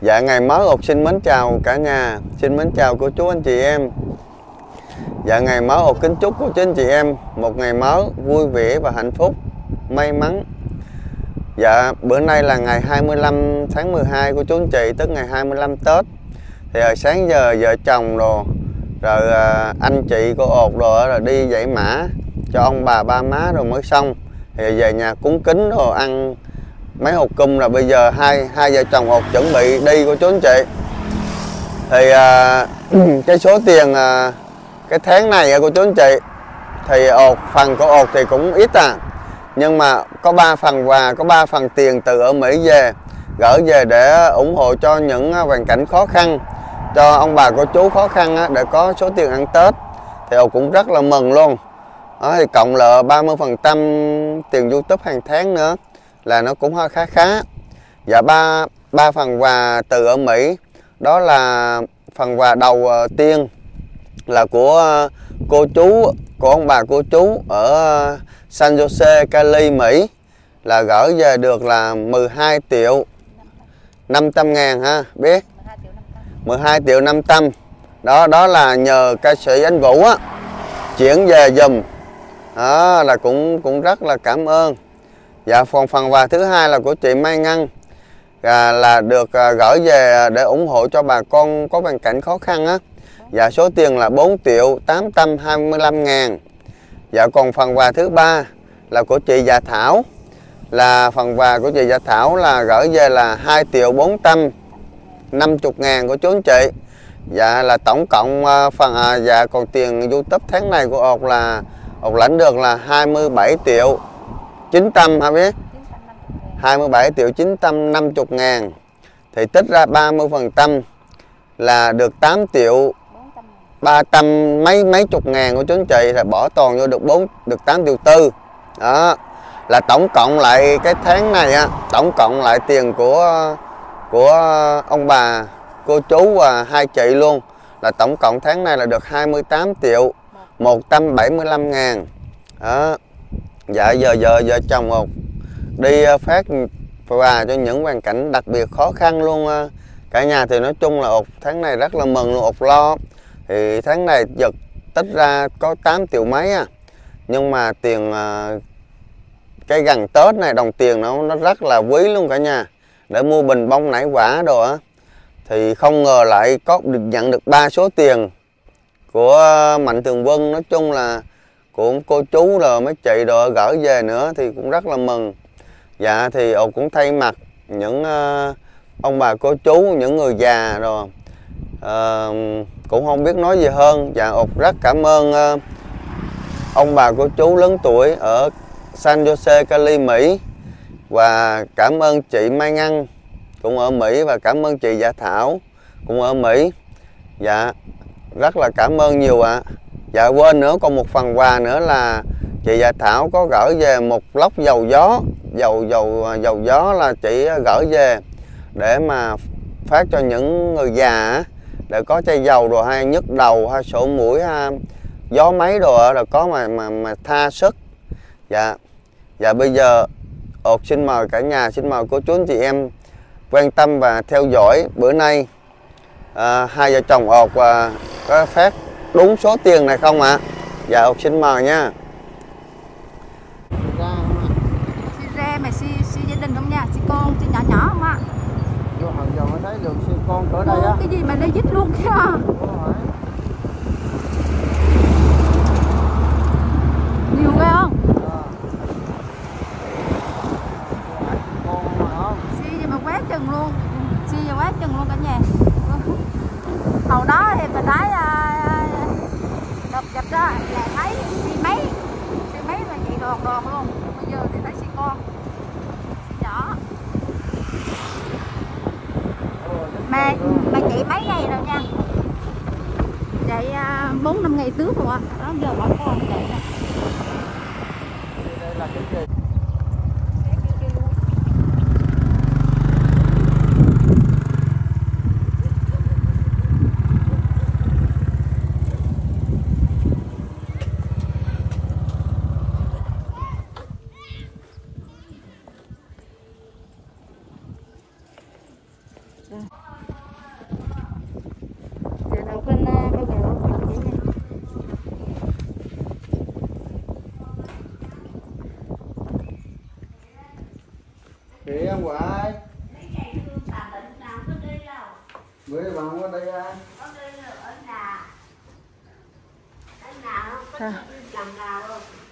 Dạ ngày mới ột xin mến chào cả nhà, xin mến chào cô chú anh chị em. Dạ ngày mới ột kính chúc cô chú anh chị em một ngày mới vui vẻ và hạnh phúc, may mắn. Dạ bữa nay là ngày 25 tháng 12 của chú anh chị, tức ngày 25 Tết. Thì hồi sáng giờ vợ chồng rồi rồi anh chị cô ột rồi rồi đi dãy mã cho ông bà ba má rồi mới xong. Thì về nhà cúng kính rồi ăn mấy hộp cung là bây giờ hai hai vợ chồng hột chuẩn bị đi của chú anh chị. Thì à, cái số tiền à, cái tháng này của chú anh chị thì ột phần của ột thì cũng ít à. Nhưng mà có ba phần quà có ba phần tiền từ ở Mỹ về gửi về để ủng hộ cho những à, hoàn cảnh khó khăn cho ông bà cô chú khó khăn để có số tiền ăn Tết. Thì ột cũng rất là mừng luôn. Đó, thì cộng lợi 30 phần trăm tiền YouTube hàng tháng nữa là nó cũng hơi khá khá. Và ba ba phần quà từ ở Mỹ, đó là phần quà đầu ờ, tiên là của ờ, cô chú, của ông bà cô chú ở San Jose, Cali, Mỹ, là gửi về được là 12 triệu 500 ngàn ha, biết? 12 triệu 500 đó đó là nhờ ca sĩ anh Vũ á, chuyển về dùm đó, là cũng cũng rất là cảm ơn. Dạ phần phần quà thứ hai là của chị Mai Ngân à, là được à, gửi về để ủng hộ cho bà con có hoàn cảnh khó khăn á. Dạ số tiền là 4 triệu 825 ngàn. Dạ còn phần quà thứ ba là của chị Dạ Thảo là phần quà của chị Dạ Thảo là gửi về là 2 triệu 450 ngàn của chú anh chị. Dạ là tổng cộng à, phần à, dạ còn tiền YouTube tháng này của ột là ột lãnh được là 27 triệu 900 hả biết 27 triệu 950 ngàn. Thì tích ra 30 phần trăm là được 8 triệu 300 mấy mấy chục ngàn của chú anh chị là bỏ toàn vô được 4 được 8 triệu tư. Đó là tổng cộng lại cái tháng này á tổng cộng lại tiền của của ông bà cô chú và hai chị luôn. Là tổng cộng tháng này là được 28 triệu 175 ngàn. Đó dạ giờ giờ vợ chồng không đi ờ, phát quà cho những hoàn cảnh đặc biệt khó khăn luôn ờ. cả nhà thì nói chung là ột tháng này rất là mừng luôn ột lo. Thì tháng này giật tích ra có 8 triệu mấy à. Nhưng mà tiền ờ, cái gần tết này đồng tiền nó nó rất là quý luôn cả nhà. Để mua bình bông nảy quả đồ á. Thì không ngờ lại có được, nhận được ba số tiền của mạnh thường quân. Nói chung là của cô chú rồi mấy chị rồi gửi về nữa thì cũng rất là mừng. Dạ thì ồ cũng thay mặt những uh, ông bà cô chú những người già rồi. Uh, cũng không biết nói gì hơn. Dạ ột rất cảm ơn uh, ông bà cô chú lớn tuổi ở San Jose Cali Mỹ. Và cảm ơn chị Mai Ngân cũng ở Mỹ và cảm ơn chị Dạ Thảo cũng ở Mỹ. Dạ rất là cảm ơn nhiều ạ. à. Dạ quên nữa còn một phần quà nữa là chị Dạ Thảo có gửi về một lốc dầu gió. Dầu dầu dầu gió là chị gửi về để mà phát cho những người già để có chai dầu rồi hay nhức đầu hay sổ mũi hay gió máy rồi là có mà mà mà tha sức. Dạ dạ bây giờ ột xin mời cả nhà xin mời cô chú anh chị em quan tâm và theo dõi bữa nay. À, hai vợ chồng ột và có phát đúng số tiền này không ạ? À? Dạ học sinh mời nha. Xi re mày xi xi gia đình không nha, xi con, xi nhỏ nhỏ không ạ? Vô hàng mới thấy được xi con cỡ đây á. Cái gì mà đây dít luôn kìa. Nhiều ghê không? Xi gì mà quá chừng luôn, xi gì quá chừng luôn cả nhà. Hồi đó thì mình thấy dập ra là thấy xe máy. Xe máy là chị đòn đòn luôn. Bây giờ thì thấy xe con nhỏ mà mà chị mấy ngày rồi nha. Chạy à, bốn năm ngày trước rồi đó, giờ bỏ con chạy nè.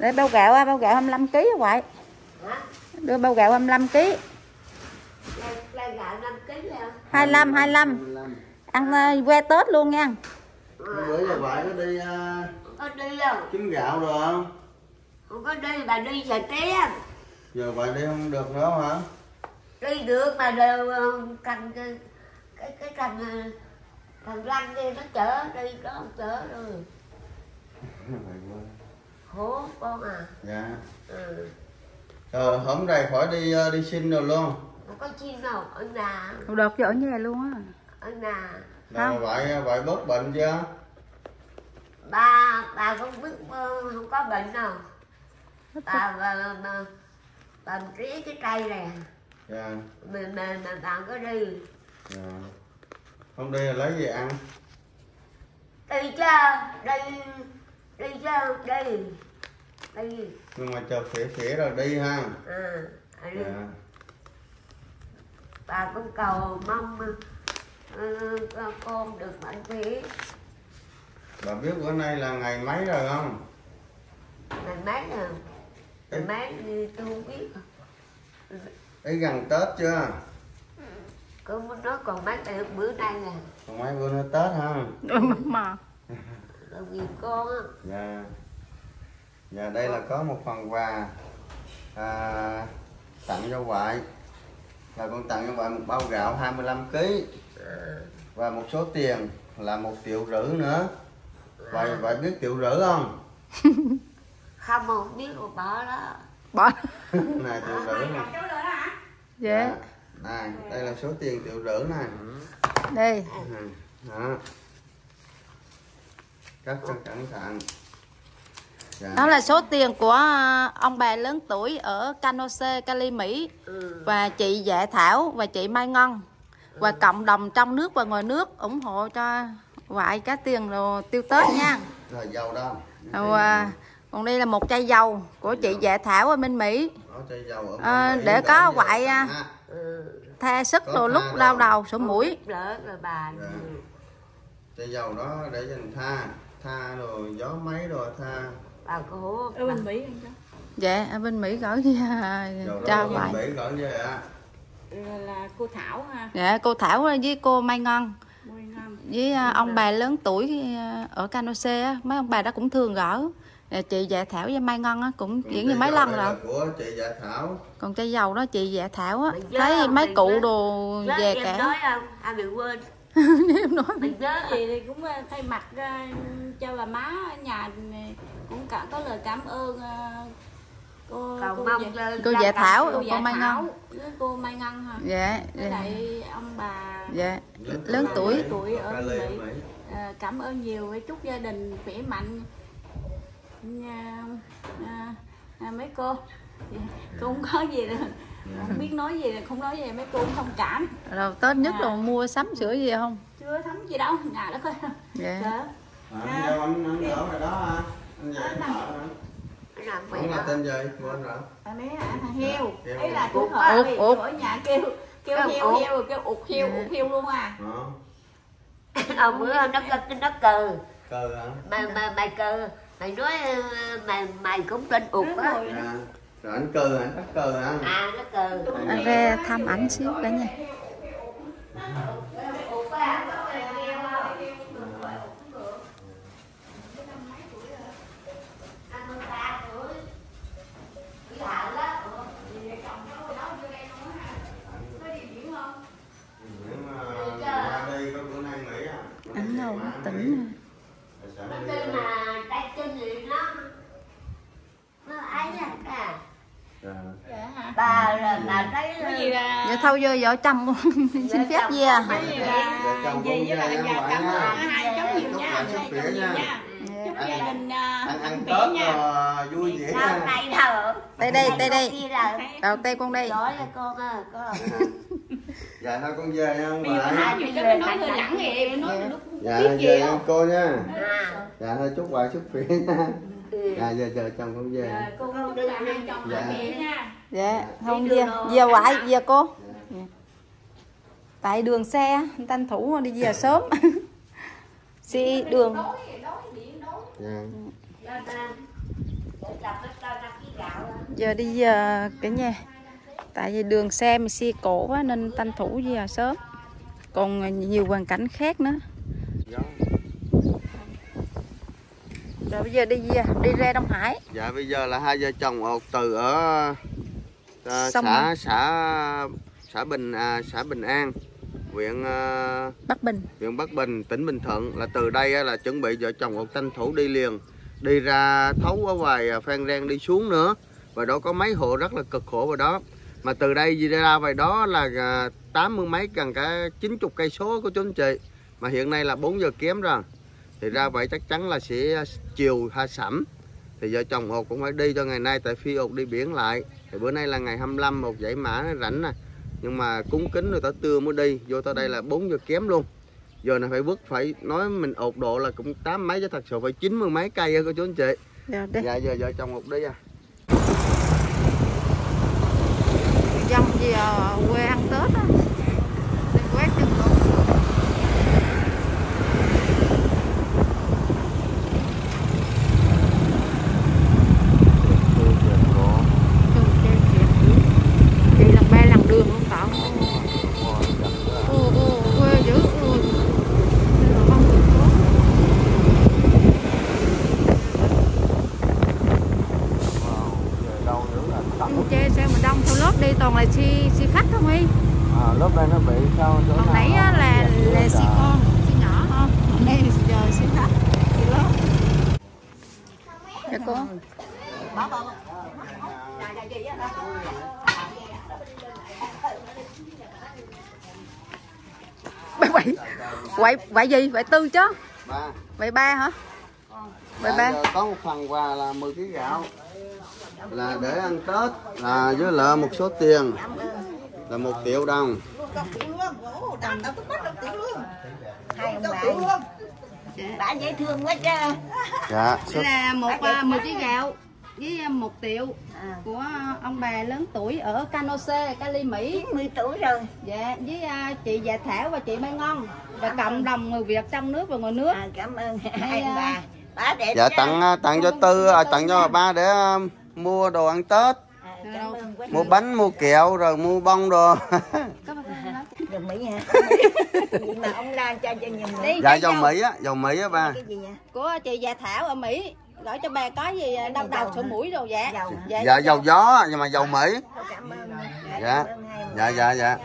Để bao gạo á, bao gạo 25 kg ngoại. Đưa bao gạo 25 kg. 25 25. Ăn à, que Tết luôn nha. Bữa giờ ngoại có đi à, có đi không kiếm gạo rồi không? không có đi bà đi xài tém Giờ ngoại đi không được nữa hả? đi được mà đều ờ, cầm cái cái ờ, thằng lăng kia nó chở đi đó không chở rồi hố con à. Dạ. Ừ. Rồi hôm nay khỏi đi à, đi xin rồi luôn. Không có chim đâu ở nhà Đợt vô ở nhà luôn á. ở nhà Không. ngoại ngoại bớt bệnh chưa? bà bà không biết ờ, không có bệnh đâu. Bà bà bà, bà trí cái cây này Dạ. Mà mà mà bà có đi. Dạ. Không đi là lấy gì ăn? đi chứ đi đi chứ đi. Đi. Nhưng mà chờ khỉa khỉa rồi đi ha. À, à, đi. Dạ. Bà cũng cầu mong ờ, con- được mạnh khỏe. Bà biết bữa nay là ngày mấy rồi không? ngày mấy rồi ngày mấy thì tôi không biết. Ấy gần Tết chưa? cứ nói còn mấy bữa nay nè. Còn mấy bữa nữa Tết ha. Mà. là nhiều con á. Dạ. Dạ đây là có một phần quà à, tặng cho ngoại là con tặng cho ngoại một bao gạo 25 kg và một số tiền là một triệu rưỡi nữa. Ngoại ngoại biết triệu rưỡi không? Không không biết mà bỏ đó. Bỏ. này triệu rưỡi nè. Dạ. này đây là số tiền triệu rưỡi này. Đây. Ừ, đó cho cẩn thận dạ. Đó là số tiền của à, ông bà lớn tuổi ở Canose, Cali, Mỹ ừ. và chị Dạ Thảo và chị Mai Ngân và cộng đồng trong nước và ngoài nước ủng hộ cho ngoại cá tiền rồi tiêu Tết nha. rồi dầu đó Rồi, à, còn đây là một chai dầu của chị Dạ Thảo ở bên Mỹ Đó, chai dầu ở À, để có ừ. tha sức đồ lúc đau đầu sổ mũi. lỡ rồi bà Dạ. ừ. chai dầu đó để dành tha tha rồi gió máy rồi tha. Bà có ở bên Mỹ anh đó Dạ ở bên Mỹ à, đó cho ở ngoại. bên Mỹ gửi về á. Là, là cô Thảo ha. Dạ cô Thảo với cô Mai năm với à, ông bà lớn tuổi à, ở Canose á, mấy ông bà đó cũng thường gỡ. Dạ, chị Dạ Thảo với Mai Ngân á, cũng diễn như mấy lần rồi. của chị dạ thảo. Còn chai dầu đó chị Dạ Thảo á, thấy mấy cụ đồ về cả. nói à bị quên em nói mình gì thì cũng ờ, thay mặt ờ, cho bà má ở nhà cũng cả có lời cảm ơn ờ, cô cầu cô, mong dạ, cô dạ Thảo, cô cô dạ Mai Ngân. với cô Mai Ngân ha Dạ, với dạ, lại ông bà dạ. Lớn tuổi. tuổi ở Mỹ. Cảm ơn nhiều với chúc gia đình khỏe mạnh nha à, à, mấy cô Dạ, không có gì đâu không biết nói gì là không nói gì mấy cô cũng thông cảm. Rồi Tết nhất À. là mua sắm sửa gì không? chưa thấm gì đâu nhà đó coi Dạ. Dạ. À, anh đâu anh anh ở rồi đó ha anh về anh ở mày là tên gì? Quên rồi. À, mấy à, thằng heo ấy là Út, Út. ở nhà kêu kêu heo heo rồi kêu ụt heo ụt heo luôn à. Đó ông bữa nó cờ nó cờ cơ hả? Mày mày mày cờ mày nói ờ, mày mày cũng tên ụt á. dạ rồi anh cơ anh cắt cơ hả à nó cờ Anh ra thăm ảnh xíu cả nha. nếu mà qua đây có bữa nay nghỉ à Ảnh đâu có tỉnh. Sợ nó đi tên rồi. mà tay chân thì nó nó ấy à cả Dạ. Bà là bà thấy cái gì là Dạ thôi vô vợ chồng. Con xin phép về. gì là Vợ chồng con với về cảm nha. ơn hai cháu nhiều Chúc nha. bạn sức hai khỏe nhiều nha. nha. Chúc gia đình à, ăn tết nha. rồi vui vẻ nha. tay đâu Đây đây, đây. Đầu tay con đây. nói là con à con dạ thôi con về nha ông bây giờ bà nói hơi lẳng thì nói lúc dạ về nha cô nha. À. Dạ thôi chúc bà sức khỏe nha. Dạ giờ chờ chồng con về. Rồi, cô không đưa hai chồng Dạ. dạ. mẹ nha dạ không về về hoài về cô. Dạ. tại đường xe anh tranh thủ đi về sớm. Xe đường dạ. Giờ đi giờ cả nhà. Tại vì đường xe mà xe cổ quá nên tranh thủ về sớm. Còn nhiều hoàn cảnh khác nữa. Dạ. rồi bây giờ đi về đi ra Đông Hải. Dạ bây giờ là hai vợ chồng ột từ ở Xong xã rồi. xã xã Bình à, xã Bình An huyện ờ, Bắc Bình. huyện Bắc Bình tỉnh Bình Thuận là từ đây là chuẩn bị vợ chồng ột tranh thủ đi liền đi ra thấu ở ngoài à, Phan Rang đi xuống nữa. Và đó có mấy hộ rất là cực khổ vào đó. Mà từ đây đi ra ngoài đó là à, tám mươi mấy gần cả 90 cây số của chú anh chị. Mà hiện nay là 4 giờ kém rồi. Thì ra vậy chắc chắn là sẽ chiều ha sẩm. Thì vợ chồng ột cũng phải đi cho ngày nay tại phi ột đi biển lại thì bữa nay là ngày 25 một dãy mã nó rảnh nè. Nhưng mà cúng kính rồi tới trưa mới đi. Vô tới đây là 4 giờ kém luôn. Giờ này phải bước phải nói mình ột độ là cũng tám mấy chứ thật sự phải chín mươi mấy cây á cô chú anh chị. Đi. Dạ giờ vợ chồng ột đi à. Dân về quê ăn Tết á đi quét chừng luôn Chừng chơi chuyện. chị lần ba lần đường luôn tạo ô ô quê dữ ôi Đây là con đường phố. đâu nữa là Không chê sao mà lớp toàn là si si khách không y? À, lớp đây nó bị sao chỗ còn nãy á, nó- là là si con si nhỏ không? Còn đây là giờ si khách si lớn. Dạ cô. Bảy quậy quậy gì? Quậy tư chứ. Ba. Quậy ba hả? Quậy ba. có một phần quà là 10 kg gạo là để ăn Tết là với lại một số tiền là một triệu đồng. Hai ông bà bà dễ thương quá chứ. Dạ số- là một uh, 10 kg gạo với à, một triệu à, của ông bà lớn tuổi ở Canoce, Cali Mỹ. 90 tuổi rồi. Dạ với à, chị Dạ Thảo và chị Mai Ngon và cộng đồng người Việt trong nước và ngoài nước. À, cảm ơn hai ông bà bà đẹp dạ tặng tặng cho tư à, tặng cho ba để à, mua đồ ăn Tết. À, mua bánh mua kẹo rồi mua bông đồ. Dầu mỹ hả? Gì mà ông la cho cho nhiều người. Đi, dạ dầu dầu mỹ á dầu mỹ á ba. Cái gì vậy? Của chị Dạ Thảo ở Mỹ. Gửi cho bà có gì à, đau đầu sổ mũi rồi dạ. Dầu hả? dạ dầu gió nhưng mà dầu mỹ. Dạ. Dạ dạ dạ.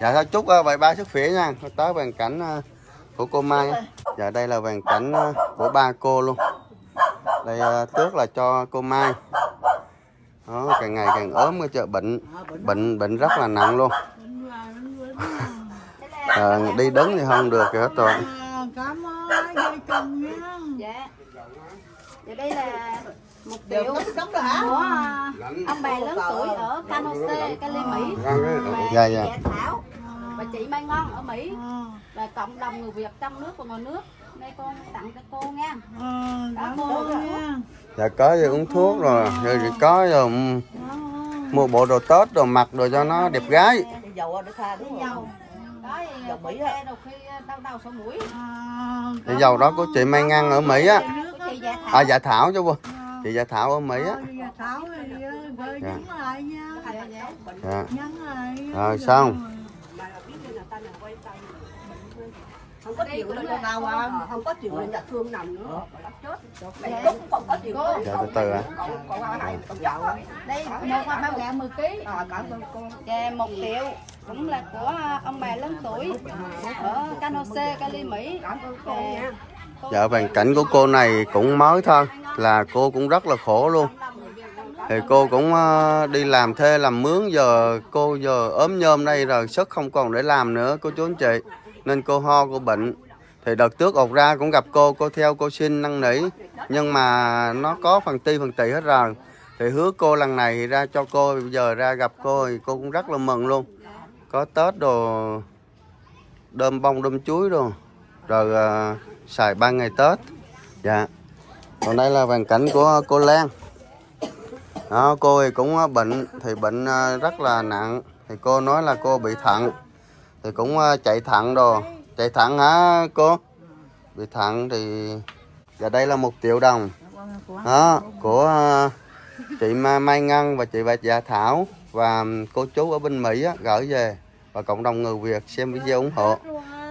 Dạ thôi chúc uh, vậy ba sức khỏe nha. Tới hoàn cảnh à, của cô Mai á. dạ. Đây là hoàn cảnh à, của ba cô luôn đây à, tước là cho cô Mai. Đó càng ngày càng ốm cái chợ bệnh bệnh bệnh rất là nặng luôn. À, đi đứng thì không được kìa hết rồi nha. Dạ. Dạ đây là một triệu của à, ông bà lớn tuổi ở Canoce, Cali Mỹ. Và Dạ, dạ. Dạ. Thảo và chị Mai Ngon ở Mỹ. Và cộng đồng người Việt trong nước và ngoài nước đây con tặng cho cô nha. Ờ cảm ơn nha. Dạ có gì uống thuốc rồi. rồi thì có rồi mua bộ đồ tết đồ mặc đồ cho nó đẹp gái. Cái dầu để tha đúng dầu không? đó thì Dầu con Mỹ á. xe đầu khi đau đầu sổ mũi. Cái dầu đó của chị Mai Ngăn ở Mỹ á. Dạ Thảo. À dạ Thảo chứ cô. Chị dạ Thảo ở Mỹ á. Dạ. dạ. dạ. Dạ. Rồi xong không có chịu lên cho tao à không có chịu lên cho thương nằm nữa. Mày Dạ. đúng không có chịu lên. dạ từ từ ạ. Còn còn ai hay còn giàu đây một hoa bao gạo 10 kg à ơn cô. Và một triệu. Cũng là của ông bà lớn tuổi. Ở Canoce, Cali Mỹ. Dạ hoàn cảnh của cô này cũng mới thôi. Là cô cũng rất là khổ luôn. Thì cô cũng ờ, đi làm thuê làm mướn. Giờ cô giờ ốm nhôm đây rồi sức không còn để làm nữa cô chú anh chị nên cô ho cô bệnh. Thì đợt trước ột ra cũng gặp cô cô theo cô xin năn nỉ. Nhưng mà nó có phần ti phần tì hết rồi. Thì hứa cô lần này thì ra cho cô bây giờ ra gặp cô thì cô cũng rất là mừng luôn. Có tết đồ đơm bông đơm chuối đồ. Rồi uh, xài ba ngày tết. Dạ. Còn đây là hoàn cảnh của cô Lan. Đó cô thì cũng à, bệnh thì bệnh à, rất là nặng. Thì cô nói là cô bị thận thì cũng ờ, chạy thẳng đồ. Chạy thẳng hả cô? Bị thẳng thì và đây là một triệu đồng. Đó của ờ, chị Mai Ngân và chị Bạch Dạ Thảo và cô chú ở bên Mỹ á, gửi về. Và cộng đồng người Việt xem video ủng hộ.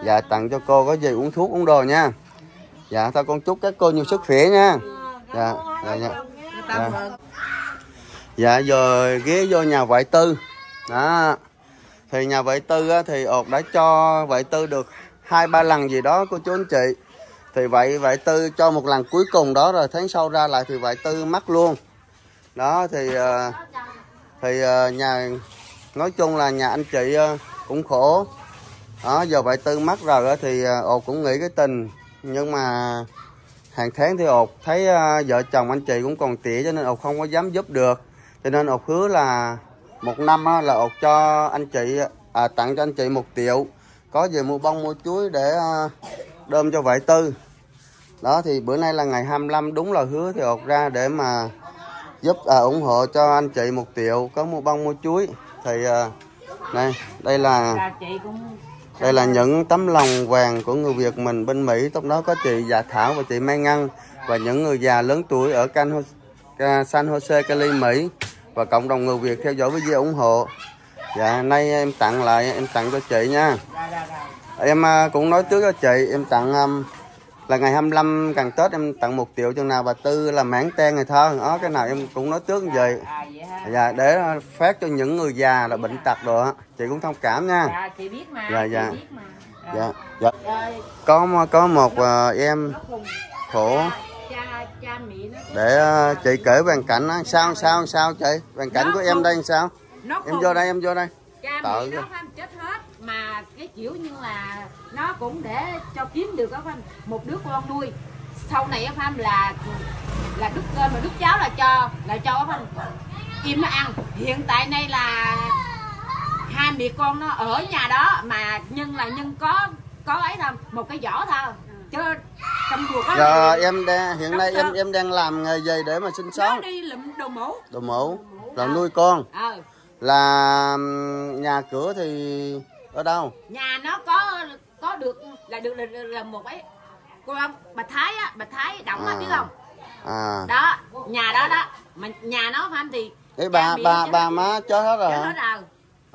Dạ tặng cho cô có gì uống thuốc uống đồ nha. Dạ thôi con chúc các cô nhiều sức khỏe nha. Dạ dạ dạ. Dạ, dạ giờ ghé vô nhà ngoại tư. Đó thì nhà vệ tư á, thì ột đã cho vệ tư được hai ba lần gì đó cô chú anh chị. Thì vậy vệ tư cho một lần cuối cùng đó rồi tháng sau ra lại thì vệ tư mất luôn. Đó thì ờ, thì ờ, nhà nói chung là nhà anh chị ờ, cũng khổ. Đó giờ vệ tư mất rồi thì ờ, ột cũng nghĩ cái tình. Nhưng mà hàng tháng thì ột thấy vợ chồng anh chị cũng còn tỉa cho nên ột không có dám giúp được. Cho nên ột hứa là một năm á, là ột cho anh chị à, tặng cho anh chị một triệu. Có về mua bông mua chuối để ờ, đơm cho vệ tư. Đó thì bữa nay là ngày 25 đúng là hứa thì ột ra để mà giúp à, ủng hộ cho anh chị một triệu. Có mua bông mua chuối. Thì à, này đây là cũng đây là những tấm lòng vàng của người Việt mình bên Mỹ. Trong đó có chị Dạ Thảo và chị Mai Ngân và những người già lớn tuổi ở Can San Jose Cali Mỹ và cộng đồng người Việt theo dõi video ủng hộ. Dạ nay em tặng lại em tặng cho chị nha. Em à, cũng nói trước cho chị em tặng um, là ngày 25 gần Tết em tặng một triệu chừng nào bà Tư là mãn ten ngày thơ đó cái nào em cũng nói trước như vậy. Dạ để phát cho những người già là bệnh tật rồi chị cũng thông cảm nha. Dạ chị biết mà Dạ, dạ. dạ dạ. Có có một à, em khổ để à, chị kể hoàn cảnh á. sao sao sao chị? Hoàn cảnh của em đây sao? em vô đây em vô đây. Cha Tội mẹ nó phải chết hết mà cái kiểu như là nó cũng để cho kiếm được á phải một đứa con nuôi. Sau này á phải là là đứt cơm mà đứt cháo là cho là cho phải im nó ăn. Hiện tại nay là hai mẹ con nó ở nhà đó mà nhân là nhân có có ấy thôi một cái vỏ thôi chứ trong chùa có giờ em. đang hiện nay em em đang làm nghề gì để mà sinh sống? đi lụm đồ mũ đồ mẫu là nuôi con. Ờ. Là nhà cửa thì ở đâu? Nhà nó có có được là được là, là một ấy cô không bà thái á bà thái động á biết không? À. Đó nhà đó đó. Mà nhà nó phải thì cái bà bà bà má chết hết rồi chết hết rồi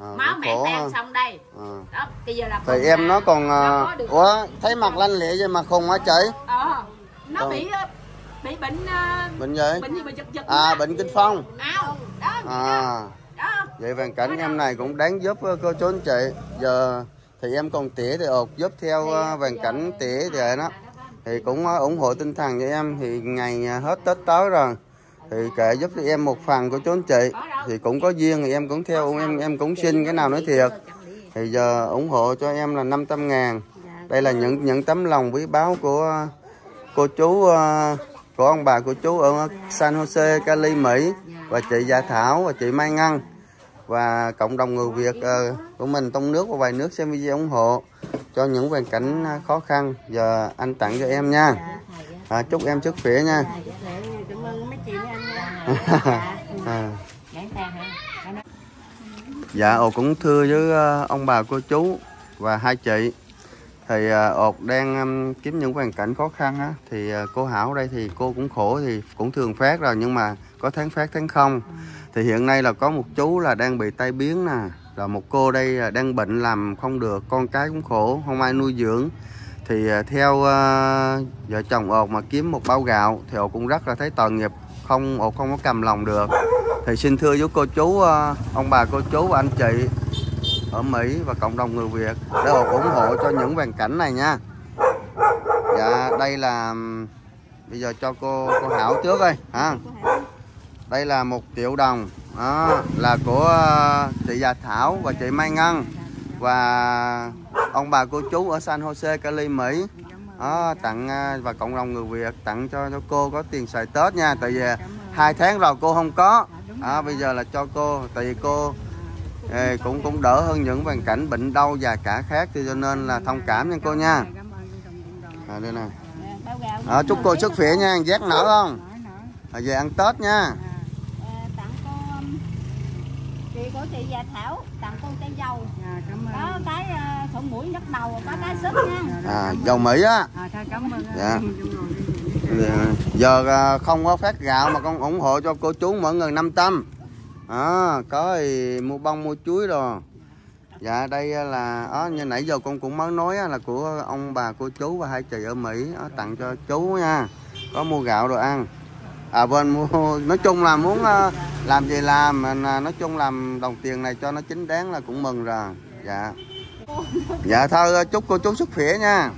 à, máu cũng mẹ tan xong đây. À. đó bây giờ là thì em nó còn à, được ủa thấy mặt lanh lẹ vậy mà khùng hả chị? Ờ nó Còn- bị ờ, bị bệnh ờ, bệnh gì? bệnh gì mà giật giật à bệnh kinh phong. Ao đó à. đó. Vậy hoàn cảnh em này cũng đáng giúp ờ, cô chú anh chị. Giờ thì em còn tỉa thì ột giúp theo ờ, hoàn cảnh tỉa thì vậy đó. Thì cũng ờ, ủng hộ tinh thần cho em. Thì ngày ờ, hết tết tới rồi thì kệ giúp cho em một phần của chốn chị thì cũng có duyên thì em cũng theo em em cũng xin cái nào nói thiệt. Thì giờ ủng hộ cho em là 500 ngàn. Đây là những những tấm lòng quý báu của cô chú ờ, của ông bà của chú ở San Jose Cali Mỹ và chị Dạ Thảo và chị Mai Ngân và cộng đồng người Việt ờ, của mình trong nước và ngoài nước xem video ủng hộ cho những hoàn cảnh khó khăn. Giờ anh tặng cho em nha. À, chúc em sức khỏe nha cảm ơn mấy chị với anh nha à. Dạ, ột cũng thưa với ờ, ông bà cô chú và hai chị. Thì ờ, ột đang kiếm những hoàn cảnh khó khăn á thì ờ, cô Hảo đây thì cô cũng khổ thì cũng thường phát rồi nhưng mà có tháng phát tháng không. Thì hiện nay là có một chú là đang bị tai biến nè rồi một cô đây đang bệnh làm không được con cái cũng khổ không ai nuôi dưỡng. Thì theo vợ chồng ột mà kiếm một bao gạo thì ột cũng rất là thấy tội nghiệp không ột không có cầm lòng được. Thì xin thưa với cô chú ờ, ông bà cô chú và anh chị ở Mỹ và cộng đồng người Việt để ủng hộ cho những hoàn cảnh này nha. Dạ đây là bây giờ cho cô cô Hảo trước đây ha. Đây là một triệu đồng đó, là của ờ, chị Già Thảo và chị Mai Ngân và ông bà cô chú ở San Jose Cali Mỹ đó, tặng ờ, và cộng đồng người Việt tặng cho cho cô có tiền xài Tết nha tại vì hai tháng rồi cô không có. Đó, bây giờ là cho cô tại vì cô Ê, cũng cũng đỡ hơn những hoàn cảnh bệnh đau và cả khác thì cho nên là thông cảm nha cô nha. À, đây nè. À, chúc cô sức khỏe nha giác nở không? à, về ăn tết nha. À, à, tặng cô um, chị của chị Dạ Thảo tặng cô chai dầu à, cảm ơn. Có cái uh, sổ mũi nhức đầu có cái sức nha. À, dầu mỹ á. À, thôi cảm ơn. Dạ. rồi. giờ à, không có phát gạo mà con ủng hộ cho cô chú mỗi người 500 à, có thì mua bông mua chuối rồi dạ đây là đó, như nãy giờ con cũng mới nói là của ông bà cô chú và hai chị ở Mỹ đó, tặng cho chú nha. Có mua gạo đồ ăn à bên mua nói chung là muốn ờ, làm gì làm nói chung làm đồng tiền này cho nó chính đáng là cũng mừng rồi. Dạ. Dạ thôi ờ, chúc cô chú sức khỏe nha.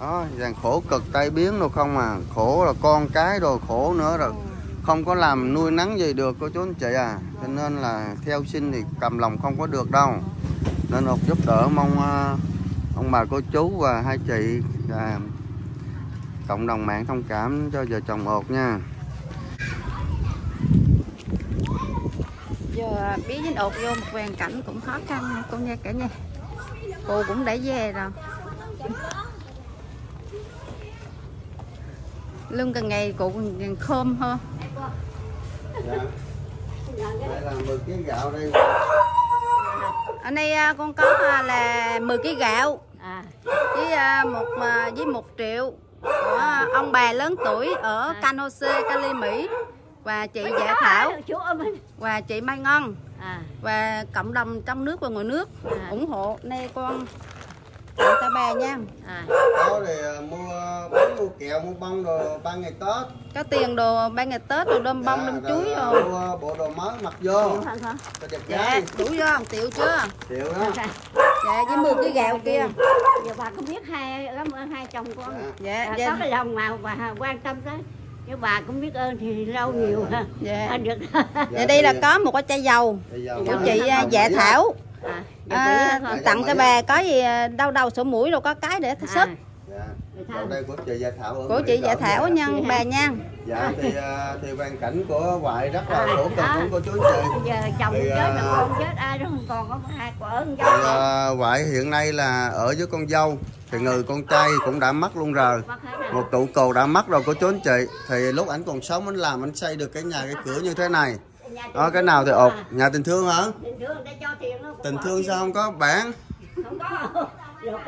Ờ, Đó dàn khổ cực tay biến đâu không à. Khổ là con cái đồ khổ nữa rồi. Không có làm nuôi nắng gì được cô chú anh chị à. Cho nên là theo sinh thì cầm lòng không có được đâu. Nên một giúp đỡ mong ông bà cô chú và hai chị à, cộng đồng mạng thông cảm cho vợ chồng ột nha. Giờ bí dính ột vô một hoàn cảnh cũng khó khăn nha cô nha cả nhà. Cô cũng đã về rồi. Lương càng ngày cụ càng khôm hơn dạ. đây là 10 kg gạo đây. Ở đây à, con có à, là 10 kg gạo. À. Với một với một triệu. Của ông bà lớn tuổi ở Canose, Cali, Mỹ và chị Dạ Thảo. và chị Mai Ngân. À. Và cộng đồng trong nước và ngoài nước. À. ủng hộ nay con tặng ta bà nha. À. Có thì ờ, mua bánh mua kẹo mua bông đồ ba ngày tết. Có tiền đồ ba ngày Tết rồi đơm bông đơm chuối rồi. mua bộ đồ mới mặc vô. Cho đẹp dạ gái. đủ chưa triệu chưa? Chịu đó. Dạ với 10 cái gạo kia. Giờ bà có biết hai hai chồng con. Dạ. dạ à, dạ. có cái lòng mà bà quan tâm tới nếu bà cũng biết ơn thì lâu nhiều ha dạ. À, được. Dạ đây là có một cái chai dầu giờ của chị à, dạ? Thảo. À, à, Dạ, tặng dạ, cho dạ. bà có gì à, đau đầu sổ mũi rồi có cái để sức Dạ. Còn đây của chị Dạ Thảo ở của chị dạ Thảo dạ. nha bà nha Dạ thì à, thì hoàn cảnh của ngoại rất là À, khổ cực à. của cô chú chị. giờ chồng Thì, chết à, là con chết ai đó không còn có hai quả ơn Thì dâu à, ngoại hiện nay là ở với con dâu thì người con trai cũng đã mất luôn rồi. Một tụ cầu đã mất rồi cô chú anh chị. Thì lúc ảnh còn sống anh làm anh xây được cái nhà cái cửa như thế này. Đó cái nào thì ột à. nhà tình thương hả? Tình thương sao không có bán? không có lột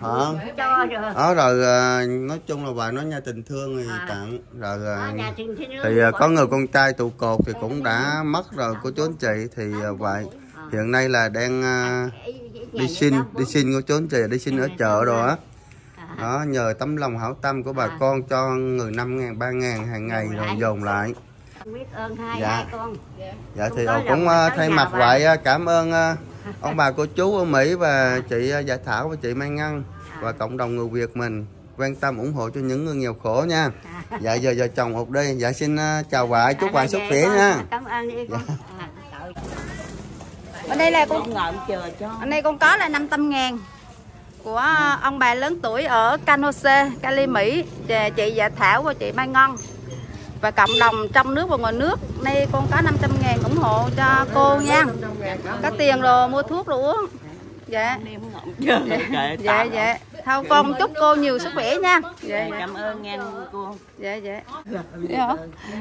Hả? cho rồi Đó rồi à, nói chung là bà nói nhà tình thương thì À. tặng. Rồi à, tình thiên thì à, có người con trai tụ cột thì cũng đã mất rồi cô chú anh chị. Thì à, vậy hiện nay là đang à, đi xin đi xin của chú anh chị đi xin ở chợ rồi á. đó nhờ tấm lòng hảo tâm của bà À. con cho người năm ngàn ba ngàn hàng ngày rồi dồn lại biết ơn hai Dạ. hai con. Dạ. Không thì cũng à, tới thay mặt bà. vậy à, cảm ơn à, ông bà cô chú ở Mỹ và chị à, Dạ Thảo và chị Mai Ngân và cộng đồng người Việt mình quan tâm ủng hộ cho những người nghèo khổ nha. Dạ giờ giờ chồng ụt đi. Dạ xin à, chào bà. Chúc bà À, sức về khỏe nha. Cảm ơn đi con. Dạ. à, ở đây là con ngợm chờ cho. Ở đây con có là 500 ngàn của ông bà lớn tuổi ở Canose, Cali, Mỹ chị Dạ Thảo và chị Mai Ngân và cộng đồng trong nước và ngoài nước nay con có 500 ngàn ủng hộ cho cô nha. Có tiền rồi mua thuốc rồi uống. Dạ. Chờ kệ dạ dạ. Thôi con chúc cô nhiều sức khỏe nha. Dạ. Dạ cảm ơn nghe cô. Dạ dạ. Dạ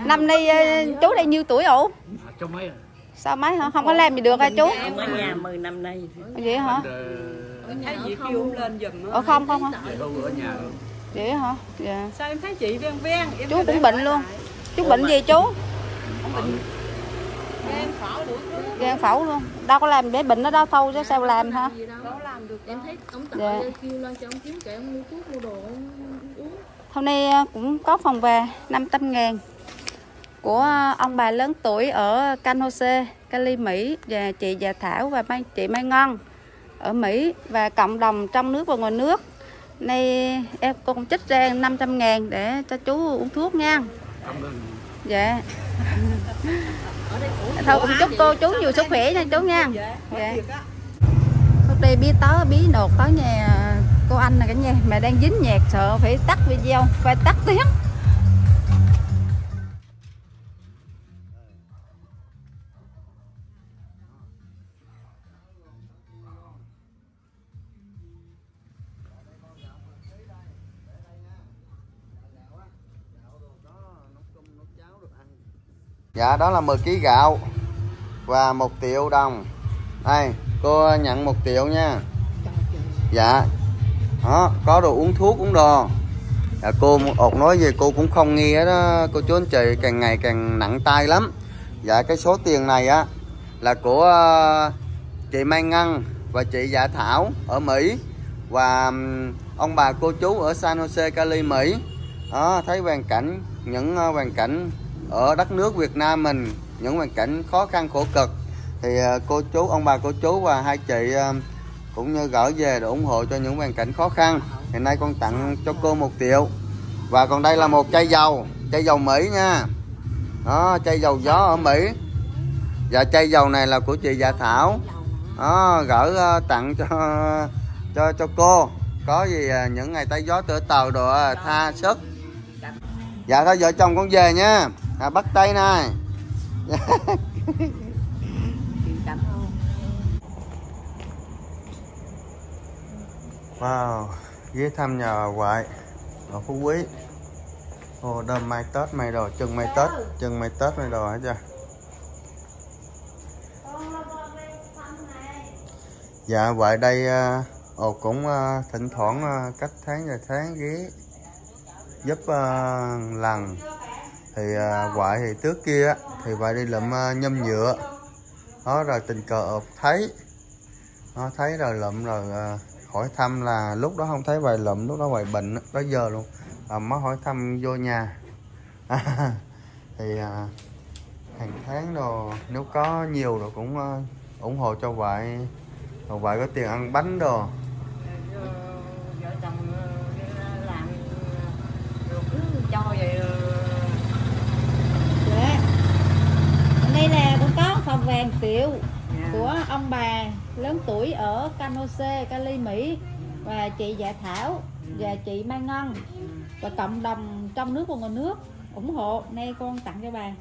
năm nay ờ, chú đây nhiêu tuổi mấy sao mấy hả? Không có làm gì được hả chú? Ở nhà 10 năm nay. Vậy hả? Thấy chị kêu lên giùm ở không không hả? Hưu ở nhà vậy hả? Dạ. Sao em thấy chị ven ven em chú cũng bệnh luôn chú bệnh gì chú? Gan phẫu luôn. Đâu có làm để bệnh nó đâu thâu chứ sao làm hả? Em thấy ông tạo Dạ. kêu lên cho ông kiếm kệ ông mua thuốc mua đồ ông uống. Hôm nay ờ, cũng có phần quà 500 ngàn của ông bà lớn tuổi ở Canose, Cali, Mỹ và chị Già Thảo và Mai, chị Mai Ngân ở Mỹ và cộng đồng trong nước và ngoài nước. Nay em cô cũng trích ra 500 ngàn để cho chú uống thuốc nha dạ. Thôi, cũng chúc cô chú nhiều sức khỏe nha, chú nha. Dạ. Hôm nay bí tớ, bí nột tới nhà cô anh này cả nhà mà đang dính nhạc sợ phải tắt video, phải tắt tiếng. Dạ đó là 10 kg gạo và một triệu đồng. Đây cô nhận một triệu nha. Dạ. Đó có đồ uống thuốc uống đồ. Dạ, cô ột nói gì cô cũng không nghe đó cô chú anh chị càng ngày càng nặng tay lắm. Dạ cái số tiền này á là của ờ, chị Mai Ngân và chị Dạ Thảo ở Mỹ và ông bà cô chú ở San Jose Cali Mỹ. Đó, thấy hoàn cảnh những ờ, hoàn cảnh ở đất nước Việt Nam mình, những hoàn cảnh khó khăn, khổ cực, thì ờ, cô chú, ông bà, cô chú và hai chị ờ, cũng như gửi về để ủng hộ cho những hoàn cảnh khó khăn. Hiện nay con tặng cho cô một triệu. Và còn đây là một chai dầu chai dầu Mỹ nha. Đó, chai dầu gió ở Mỹ. Và chai dầu này là của chị Dạ Thảo. Đó gửi ờ, tặng cho cho cho cô. Có gì những ngày tay gió tựa tàu đồ tha sức. Dạ thôi, vợ chồng con về nha à, bắt tay này. Wow ghé thăm nhà ngoại ở phú quý. Ồ đơm mai tết mai đồ chân mai tết chân mai tết mai đồ hả chưa dạ ngoại đây ờ, ồ cũng à, thỉnh thoảng à, cách tháng vài tháng ghé giúp uh, lần thì à, uh, ngoại thì trước kia thì ngoại đi lượm uh, à, nhôm nhựa. Đó rồi tình cờ thấy. Nó thấy rồi lượm rồi à, hỏi thăm là lúc đó không thấy vài lụm lúc đó vài bệnh đó giờ luôn. À, mới hỏi thăm vô nhà. Thì à, hàng tháng đồ nếu có nhiều rồi cũng ờ, ủng hộ cho ngoại, rồi có tiền ăn bánh đồ. Vợ chồng ờ, làm ờ, được cứ cho vậy Dạ. Đây là con phòng vàng triệu của ông bà lớn tuổi ở San Jose, Cali, Mỹ và chị Dạ Thảo và chị Mai Ngân. Và cộng đồng trong nước và ngoài nước ủng hộ nay con tặng cho bà.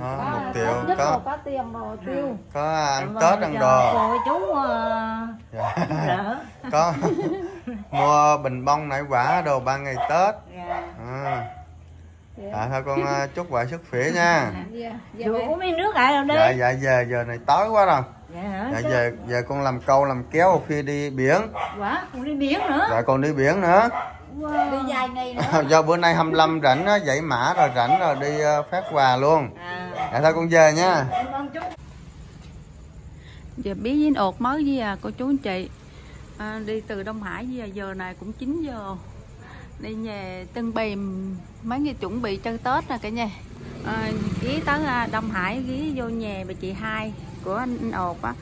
Đó, có một triệu có, có có tiền rồi tiêu. Có ăn tết ăn đồ. Cô chú ờ, dạ. đỡ có. Mua bình bông nảy quả đồ ba ngày tết. Dạ. à. À thôi con ờ, chúc vợ sức khỏe nha. Dạ, dạ, uống miếng nước lại rồi đi. Dạ dạ về giờ này tối quá rồi. Dạ hả? Dạ về về con làm câu làm kéo khi đi biển. Quá còn đi biển nữa. Dạ còn đi biển nữa. Đi dài ngày nữa. Do bữa nay 25 rảnh á dãy mã rồi rảnh rồi đi ờ, phát quà luôn. À. Dạ thôi con về nha. Chú giờ bí với ột mới với à, cô chú anh chị. À, đi từ Đông Hải với à, giờ này cũng 9 giờ đi nhà tân bì mấy người chuẩn bị cho Tết nè cả nhà. À, ghé tới à, Đông Hải ghé vô nhà bà chị hai của anh, anh ột á.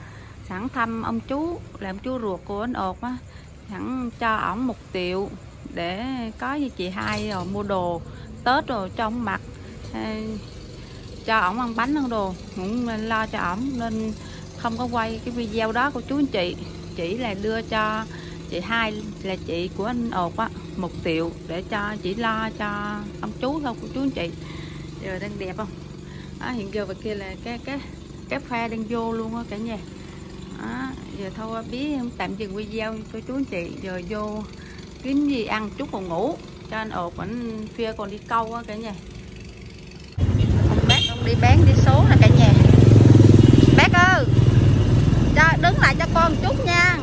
Sẵn thăm ông chú làm chú ruột của anh ột á. Sẵn cho ổng một triệu để có với chị hai rồi mua đồ Tết rồi cho ông mặc. À, cho ổng ăn bánh ăn đồ cũng lo cho ổng nên không có quay cái video đó của chú anh chị. Chỉ là đưa cho chị hai là chị của anh ột á một triệu để cho chị lo cho ông chú thôi của chú anh chị. Giờ đang đẹp không? Đó, hiện giờ và kia là cái cái cái pha đang vô luôn á cả nhà. Đó, giờ thôi biết em tạm dừng video cho chú anh chị. Giờ vô kiếm gì ăn chút còn ngủ. Cho anh ột ảnh phía còn đi câu á cả nhà. Ông bác ông đi bán đi số nè cả nhà. Bác ơi cho đứng lại cho con chút nha.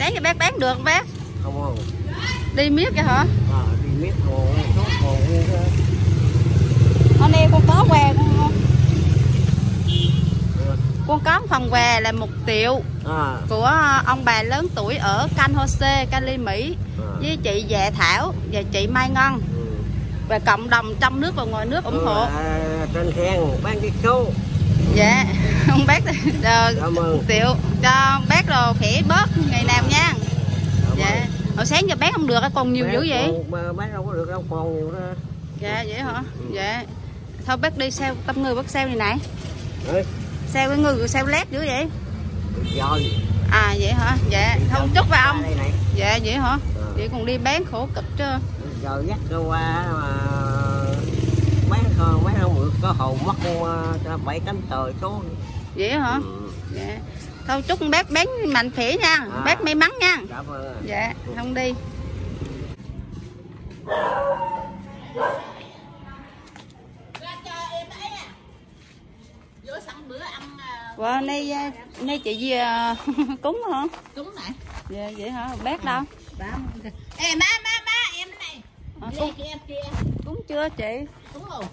Sáng cho bác bán được không bác không không đi miết kìa hả? À, đi miết hồ số hồ hôm nay con có quà con con có phần quà là một triệu à, của ông bà lớn tuổi ở San Jose, Cali, Mỹ. À. với chị Dạ Thảo và chị Mai Ngân. Ừ. và cộng đồng trong nước và ngoài nước ủng hộ. trên khen bán cái số dạ ông bác. Ờ, cảm ơn. Triệu cho bác rồi khỏe bớt ngày nào nha. Dạ. Ơn. hồi sáng giờ bán không được còn nhiều dữ vậy? bán đâu có được đâu còn nhiều đó. Dạ vậy hả? Ừ. dạ. Thôi bác đi sao tâm người bác sao này này Đấy, sao cái người sao lét dữ vậy? Rồi à vậy hả? Dạ. Không chúc vào ông. dạ vậy hả? Ờ. vậy còn đi bán khổ cực chứ? Rồi dắt nó qua mà bán không bán không được có hầu mất ờ, bảy cánh tời số vậy hả? Ừ. dạ thôi chúc bác bán mạnh khỏe nha À. bác may mắn nha cảm ơn dạ không đi Wow, nay à, nay chị gì à, cúng hả? Đúng này. Dạ vậy hả? Bác đâu? Ê ba ba ba em này. À, cúng, kia kia. cúng chưa chị? Đúng rồi.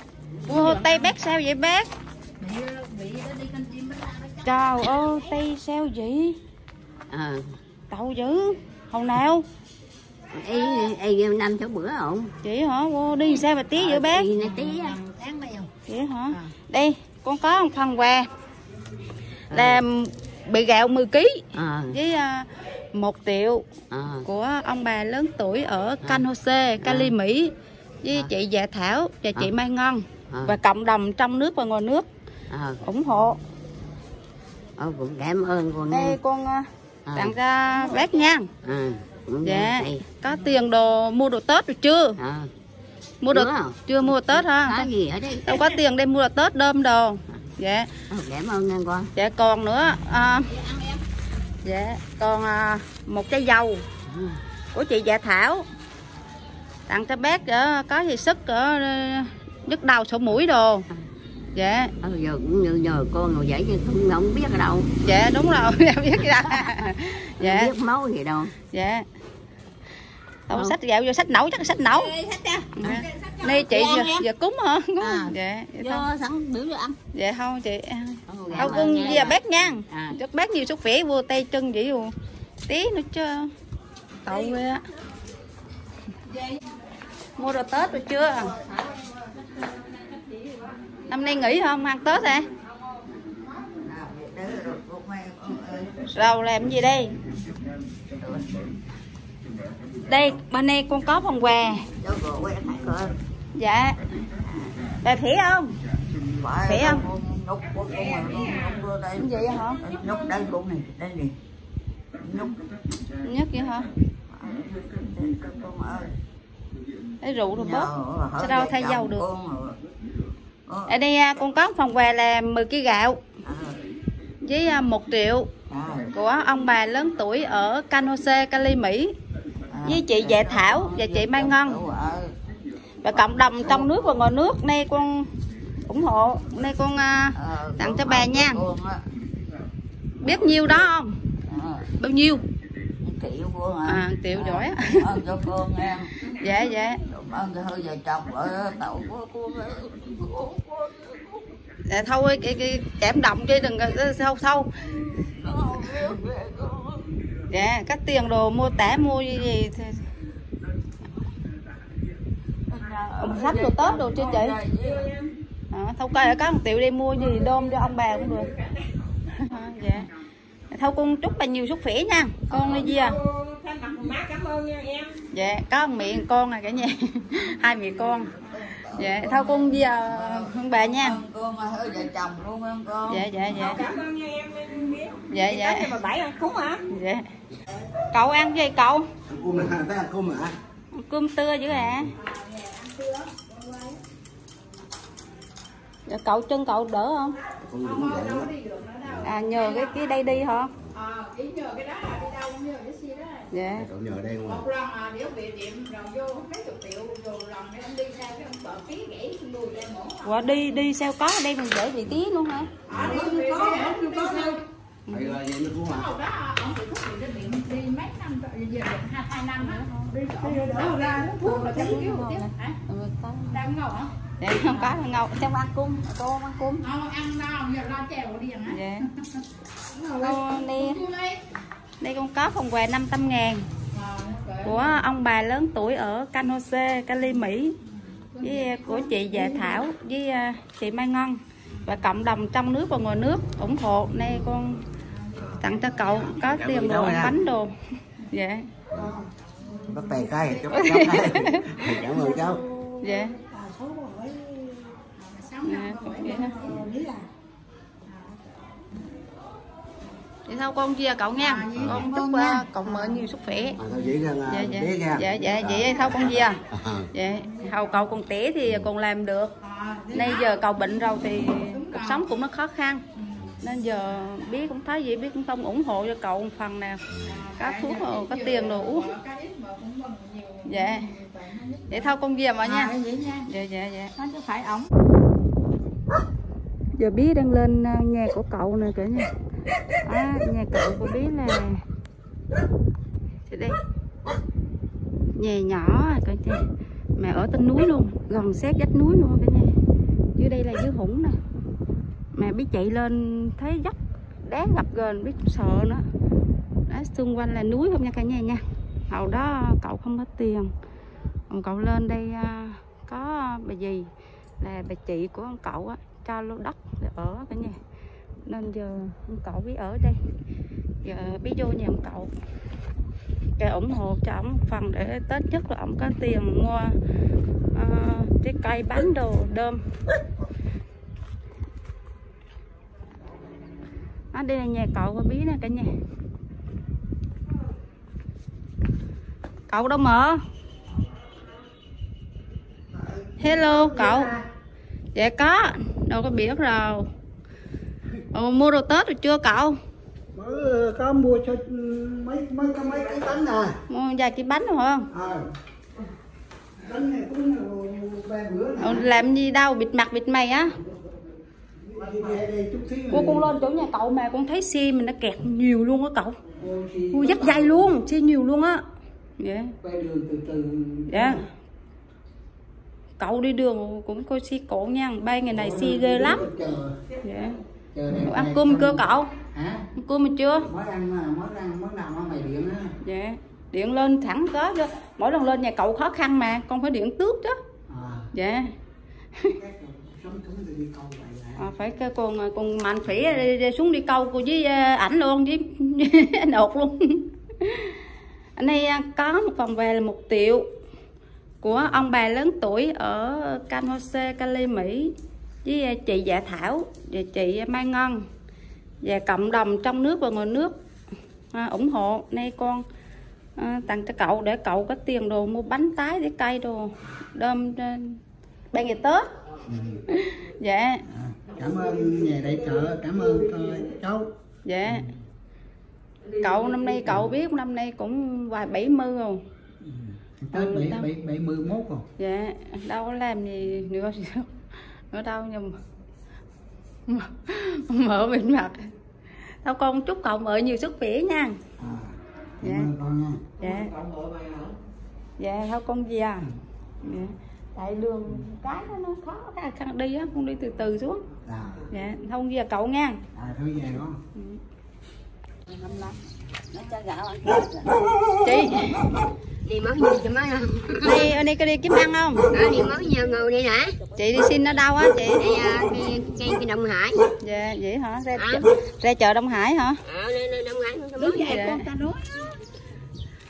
Ô, tay bác sao vậy bác? Bị bị đi. Trời ơi, tay sao vậy? ờ Tậu dữ. Hồi nào? y y năm chỗ bữa ổn Chị hả? Ô, đi sao mà tí vậy bác? y này tí. Vậy hả? Đây, con có một phần quà. Là bị gạo 10 kg ờ với à, 1 triệu ờ của ông bà lớn tuổi ở Can Jose, Cali, Mỹ với chị Dạ Thảo và chị Mai Ngân ờ và cộng đồng trong nước và ngoài nước ờ ủng hộ. ờ cũng cảm ơn con Đây con à, Ờ. tặng cho bác nha. cũng Dạ. Có tiền đồ mua đồ Tết rồi chưa? ờ Mua đồ Chưa mua Tết ha? có gì ở đây Đâu có tiền để mua đồ Tết đơm đồ. Dạ. ờ, cảm ơn nghe con Dạ còn nữa à, Dạ còn à, một chai dầu Ừ. của chị Dạ Thảo tặng cho bác có gì sức ở nhức đầu sổ mũi đồ dạ. Ờ, giờ cũng như nhờ con ngồi dậy chứ không, không biết ở đâu. Dạ đúng rồi em biết gì đâu dạ. Không biết máu gì đâu. Dạ. Đâu Ờ. sách gạo vô sách nấu chắc sách nấu. Dạ. Đây chị giờ, giờ cúng hả? Cúng. À. dạ dạ Vô không, sẵn biểu cho ăn. dạ không chị. Ờ, đâu ơn con giờ bác nha. À. cho bác nhiều sức khỏe vô tay chân vậy dù. Tí nữa chứ. Tậu ghê á. Mua đồ tết rồi chưa năm nay nghỉ không? Ăn tết hả? Rau làm gì đây? Đây, bên đây con có phần quà. Dạ. Bà khỉ không? Phải không? nhúc nút con đây vậy hả? Đây cũng này đây này nút nhúc vậy hả? Cái rượu rồi bớt. Sao đâu thay dầu được? Ờ, ở đây à, con có phần quà là 10 kg gạo à, với à, 1 triệu à, của ông bà lớn tuổi ở Can Jose, Cali, Mỹ. Với chị Dạ Thảo và chị Mai Ngân. Và cộng đồng trong nước và ngoài nước nay con ủng hộ nay con Ờ, Tặng cho bà nha. biết nhiêu đó không? Bao nhiêu? Triệu à. Triệu giỏi nha dạ dạ cho hai vợ chồng ở tàu dạ thôi cái, cái cảm động chứ đừng có sâu sâu. Dạ cái tiền đồ mua tẻ mua gì, gì thì... Ông sắm đồ Tết đồ chưa chị? à, thôi coi có một triệu đi mua gì đôm cho ông bà cũng được. Dạ thôi con chúc bà nhiều sức khỏe nha. Con đi gì à cảm ơn nha em. dạ có một miệng con à cả nhà. Hai miệng con. Dạ thôi con gì à hơn bà nha. Con hai vợ chồng luôn em con. Dạ dạ dạ. Cảm ơn nha em dạ dạ. mà bảy ăn cúng hả? dạ. Cậu ăn gì cậu? Cung hả? Thấy ăn cung hả? cơm tưa dữ hả? Dạ cậu chân cậu đỡ không Cung cũng vậy đó. à nhờ cái cái đây đi hả? Ờ, chỉ nhờ cái đó là đi đâu? Cũng nhờ cái xe đó. Dạ. Cậu nhờ đây không à? một lần mà nếu bị điểm rồi vô mấy chục triệu rồi lần này ông đi sao cái ông sợ phí gãy đùi ra mổ. Ủa đi đi sao có? Ở đây mình để vị trí luôn hả? À, đi không có không có đâu. Hay là vậy cung hả? hồi đó ông bị thuốc bị miệng đi mấy năm rồi giờ được hai hai năm á. Đi đỡ ra thuốc là chấm cứu tiếp hả? Ừ, đang ngầu hả dạ không có là ngầu. Trong ăn cung cô ăn cung không ăn đâu giờ lo chèo đi hả? Dạ. Con đi. Đây con có phần quà 500 ngàn của ông bà lớn tuổi ở Can Jose, Cali, Mỹ với của chị Dạ Thảo với à, chị Mai Ngân. Và cộng đồng trong nước và ngoài nước ủng hộ. Nay con tặng cho cậu có tiền đồ bánh đồ. Dạ. Bắt tay cái, cho bắt tay cái. Cảm ơn cháu. dạ Dạ, vậy ha. vậy thôi con chia cậu nha. Con chúc à, cậu mở nhiều sức khỏe. À, dạ dạ. dạ dạ vậy thôi con chia. À, dạ hầu cậu còn trẻ thì còn làm được. Nay giờ cậu bệnh rồi thì cuộc sống cũng nó khó khăn. Nên giờ biết cũng thấy gì biết cũng không ủng hộ cho cậu một phần nào. Có thuốc rồi có tiền rồi uống. dạ. Để thôi con về mà nha. À, vậy nha. Dạ dạ dạ. Nó chứ phải ổng giờ bí đang lên à, nhà của cậu nè cả nhà. À, nhà cậu của bí là đây. Nhà nhỏ à, cả nhà. Mà ở trên núi luôn gần sát vách núi luôn cả nhà. Dưới đây là dưới hủng nè. Mà bí chạy lên thấy dốc đá gặp gần biết sợ nữa. Đó xung quanh là núi không nha cả nhà nha. Hồi đó cậu không có tiền. Còn cậu lên đây à, có bà gì là bà chị của ông cậu á cho lô đất để ở cả nhà. Nên giờ ông cậu biết ở đây. Giờ biết vô nhà ông cậu. Để ủng hộ cho ông phần để tết nhất là ông có tiền mua uh, trái cây bán đồ đơm. Đó, đây là nhà cậu và bí nè cả nhà. Cậu đâu mở hello cậu. Dạ có. Đâu có biết rồi. Ồ, mua đồ tết rồi chưa cậu? Mới có mua cho mấy mấy có mấy cái bánh à mua vài cái bánh rồi không? Ờ. Bánh này cũng ba bữa Ồ, nè làm gì đâu bịt mặt bịt mày á. Này. con lên chỗ nhà cậu mà con thấy xe mình nó kẹt nhiều luôn á cậu. Ui, dắt dây luôn xe nhiều luôn á. Dạ. Quay đường từ từ. Dạ cậu đi đường cũng coi xe cổ nha ba ngày này xe ghê lắm. dạ. Này ăn cơm chưa cậu? Hả? Ăn cơm mà chưa? Mới ăn mà mới ăn mới làm mày điện á. Dạ. Điện lên thẳng có chứ mỗi lần lên nhà cậu khó khăn mà con phải điện trước chứ à. Dạ. À, phải cái con con mạnh phỉ đi, đi xuống đi câu cô với ờ, ảnh luôn với anh ột luôn. Anh đây à, có một phần về là một triệu của ông bà lớn tuổi ở Can Jose Cali Mỹ với chị Dạ Thảo và chị Mai Ngân và cộng đồng trong nước và ngoài nước. À, ủng hộ nay con à, tặng cho cậu để cậu có tiền đồ mua bánh tái để cây đồ đơm à, ba ngày Tết. Dạ. À, cảm ơn nhà đại trợ cảm ơn cháu. Dạ. Cậu năm nay cậu biết năm nay cũng vài bảy mươi rồi Tết Ừ, bảy bảy bảy mươi mốt rồi? Dạ đâu có làm gì nữa nữa đâu nhưng mà mở bên mặt. Đâu con chúc cậu mở nhiều sức khỏe nha. À, Dạ. con nha. Dạ. Dạ thôi con gì à? Dạ. tại đường cái nó nó khó khăn đi á con đi từ từ xuống. À, dạ không gì à cậu nha. À thôi về con chị đi mới gì cho mới không? Đi ở đây có đi kiếm ăn không? À, đi mới nhờ ngồi đi nè chị đi xin ở đâu á chị? Đây à, cái, cái, cái đồng hải. Dạ vậy hả? Ra, À. chợ, ra chợ đông hải hả? À, đồng hải mới Dạ. con ta nói.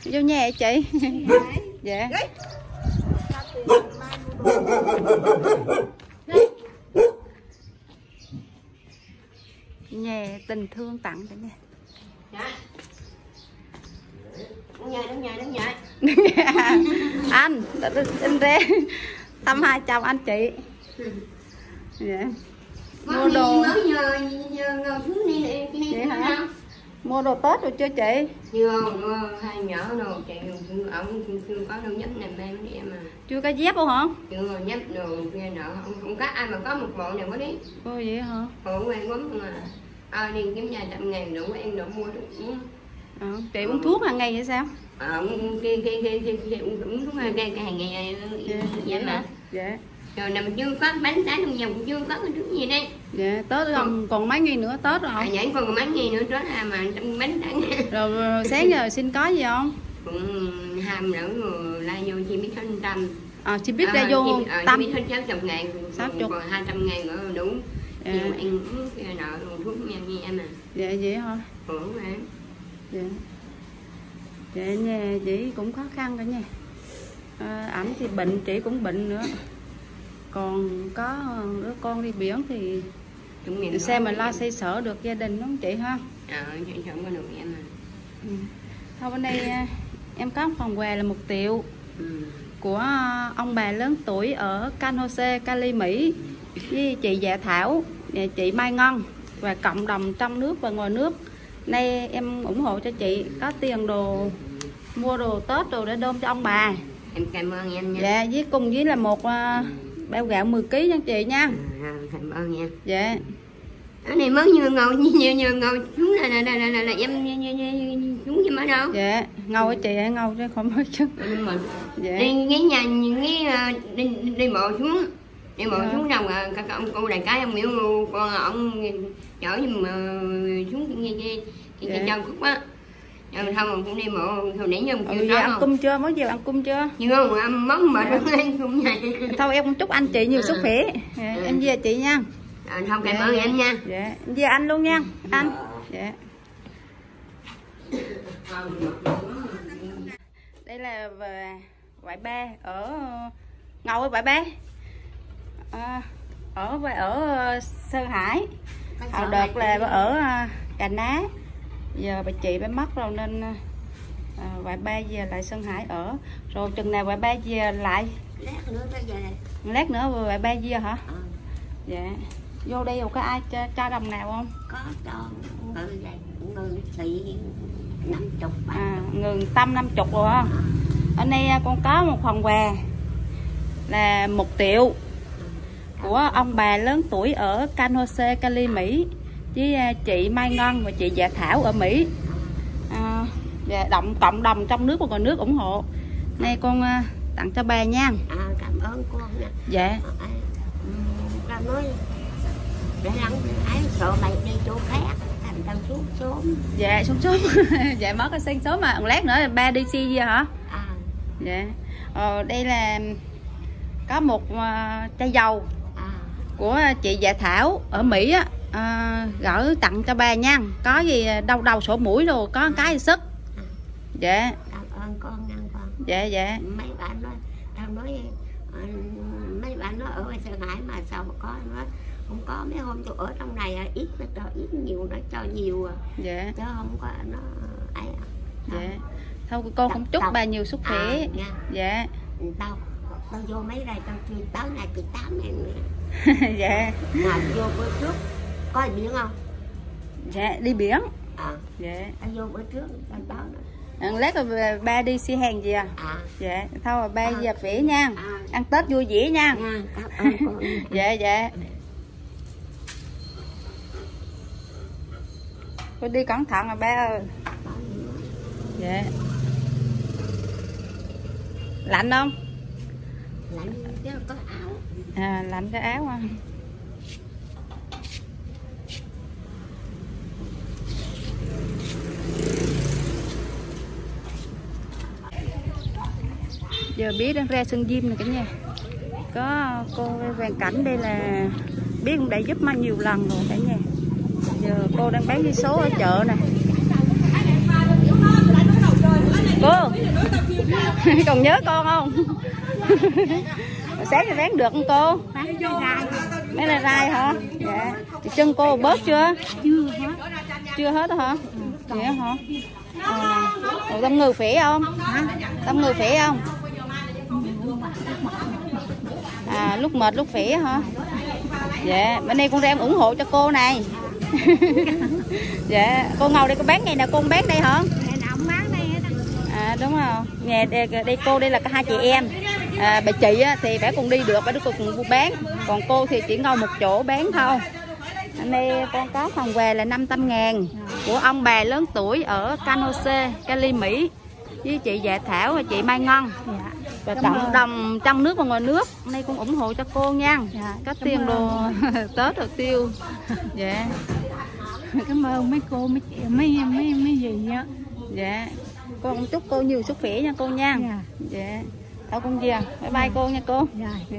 Vô nhà hả chị dạ. Nhà tình thương tặng cho nha anh anh ra thăm hai chồng anh chị. Dạ. Mua đồ. nhờ nhờ đi này này không mua đồ tết rồi chưa chị? Chưa mua hai nhỏ đồ chạy ông chưa có đâu nhấp nằm em đi em à. Chưa có dép không hả? Chưa nhấp đồ kia nọ không, không có ai mà có một bộ nào có đi. Cô vậy hả? Ủa quen lắm mà à, đi kiếm nhà trăm ngàn đủ em đủ mua được Ờ, chị uống thuốc hàng ngày vậy sao? À, kia kia kia kia kia uống thuốc hai cây hàng ngày vậy mà dạ rồi nằm chưa có bánh trái trong vòng chưa có cái thứ gì đây? Dạ tết còn còn mấy ngày nữa tết rồi. À, nhảy còn bánh gì nữa đó là mà trong bánh trái rồi rồi sáng giờ xin có gì không? Cũng ham nữa rồi la vô chi biết hơn trăm. À, chị biết ra vô chi, à, tâm chi biết hơn sáu chục ngàn Sáu chục. còn hai trăm ngàn nữa đủ À. nhưng mà anh uống rồi thuốc nha như em à. Dạ vậy hả? Ủa mà dạ. Dạ nhà chị cũng khó khăn cả nhà à, ảnh thì bệnh chị cũng bệnh nữa. Còn có đứa con đi biển thì cũng sao mà lo xây sở được gia đình đúng không chị ha? Ờ chuyện không có được em à. Ừ. thôi bên đây à, em có phần quà là một triệu ừ. của à, ông bà lớn tuổi ở Can Jose, Cali, Mỹ với chị Dạ Thảo chị Mai Ngân và cộng đồng trong nước và ngoài nước. Nay em ủng hộ cho chị có tiền đồ mua đồ Tết đồ để đôn cho ông bà. Em cảm ơn em nha. Dạ với cùng với là một à, bao gạo 10 kg nha chị nha. À, cảm ơn em. Dạ. Cái này mới nhường ngồi nhiều nhường ngồi. Xuống là là là là, là, em như, như, như, như, xuống chứ mới đâu. Dạ á chị? Hãy ngâu chứ không nói chứ. Mình dạ. Đi ngay nhà ngay à, đi đi bộ xuống đi bộ Dạ. xuống đồng à, ông cô đại cái ông miếu con ông chở nhưng mà xuống nghe cái Dạ. chân khúc á. Rồi không mà cũng đi bộ hồi nãy giờ ừ, đó ăn cung chưa? Mới giờ ăn cung chưa? Nhưng không ăn món Dạ. lắm anh cũng nhảy thôi em cũng chúc anh chị nhiều sức khỏe. Dạ, em về chị nha. À, không cảm Dạ, ơn dạ. em nha. Dạ em về anh luôn nha anh. Dạ. Đây là ngoại ba ở ngầu ở ngoại ba à, ở ở sơn hải. Hồi đợt là ở à, cà ná. Giờ bà chị bà mất rồi nên à, ngoại ba về lại sơn hải ở. Rồi chừng nào ngoại ba về lại lát nữa giờ này lát nữa ngoại ba về hả? Ờ, dạ. Vô đây rồi có ai cho, cho đồng nào không? Có cho người vậy người thị năm chục à, ngừng tâm năm chục rồi hả? Ở đây con có một phần quà là một triệu của ông bà lớn tuổi ở San Jose, Cali, Mỹ với à, chị Mai Ngân và chị Dạ Thảo ở Mỹ. À, và động cộng đồng trong nước và ngoài nước ủng hộ. Nay con à, tặng cho bà nha. À, cảm ơn cô nha. Dạ. À, nói để lắng ấy sợ mày đi chỗ khác thành tao xuống xuống dạ xuống sớm dạ mất cái sáng sớm mà lát nữa là ba đi xe gì hả? À. Dạ. Ờ, đây là có một à, chai dầu của chị Dạ Thảo ở Mỹ á à, gửi tặng cho bà nha. Có gì đau đầu sổ mũi rồi có cái sức. Dạ. Cảm ơn con con. Dạ dạ. Mấy bạn nói tao nói ờ, mấy bạn nói ở ngoài Sơn Hải mà sao mà có nói không có. Mấy hôm tôi ở trong này à, ít nó cho ít nhiều nó cho nhiều à. dạ. Chứ không có nó ấy à. dạ. Thôi con cũng chúc bà nhiều sức khỏe. À, nha. dạ. Tao tao vô mấy đây tao chưa tới này từ tám này nữa dạ. Mà vô bữa trước có ai biển không? Dạ đi biển. À. Dạ. Tao vô bữa trước tao đó nữa. À, lát rồi ba đi xe hàng gì à? À. Dạ thôi ba À. về khỏe nha. À. Ăn tết vui vẻ nha. Ơn con dạ dạ. Cô đi cẩn thận à ba ơi. Dạ. Lạnh không? lạnh chứ có ảo À lạnh cái áo à. Giờ biết đang ra sân diêm này cả nhà Có cô vàng Cảnh đây là biết cũng đã giúp mang nhiều lần rồi cả nhà Giờ cô đang bán vé số ở chợ nè Cô, Còn nhớ con không? Sáng thì bán được không cô? Mấy là rai hả? Dạ Thì chân cô bớt chưa? Chưa hết Chưa hết hả? Vậy hả? À, rồi tâm ngừ phỉ không? Tâm ngừ phỉ không? À lúc mệt lúc phỉ hả? Dạ, bên đây con ra em ủng hộ cho cô này. dạ, cô ngồi đây cô bán ngày nào cô không bán đây hả? À đúng rồi. Nhà đây, đây cô đây là cả hai chị em. À, bà chị á, thì bà cùng đi được, bà cùng buôn bán. Còn cô thì chỉ ngồi một chỗ bán thôi. Anh đây con có phần quà là 500 ngàn. Của ông bà lớn tuổi ở San Jose, Cali, Mỹ. Với chị Dạ Thảo và chị Mai Ngân. Và cộng đồng trong nước và ngoài nước. Hôm nay con ủng hộ cho cô nha. Có tiền đồ Tết rồi tiêu. Dạ. Cảm ơn mấy cô mấy chị mấy mấy mấy gì á. Dạ. Con cũng chúc cô nhiều sức khỏe nha cô nha. Dạ. dạ thôi con về bye bye cô nha cô. Dạ. Dạ.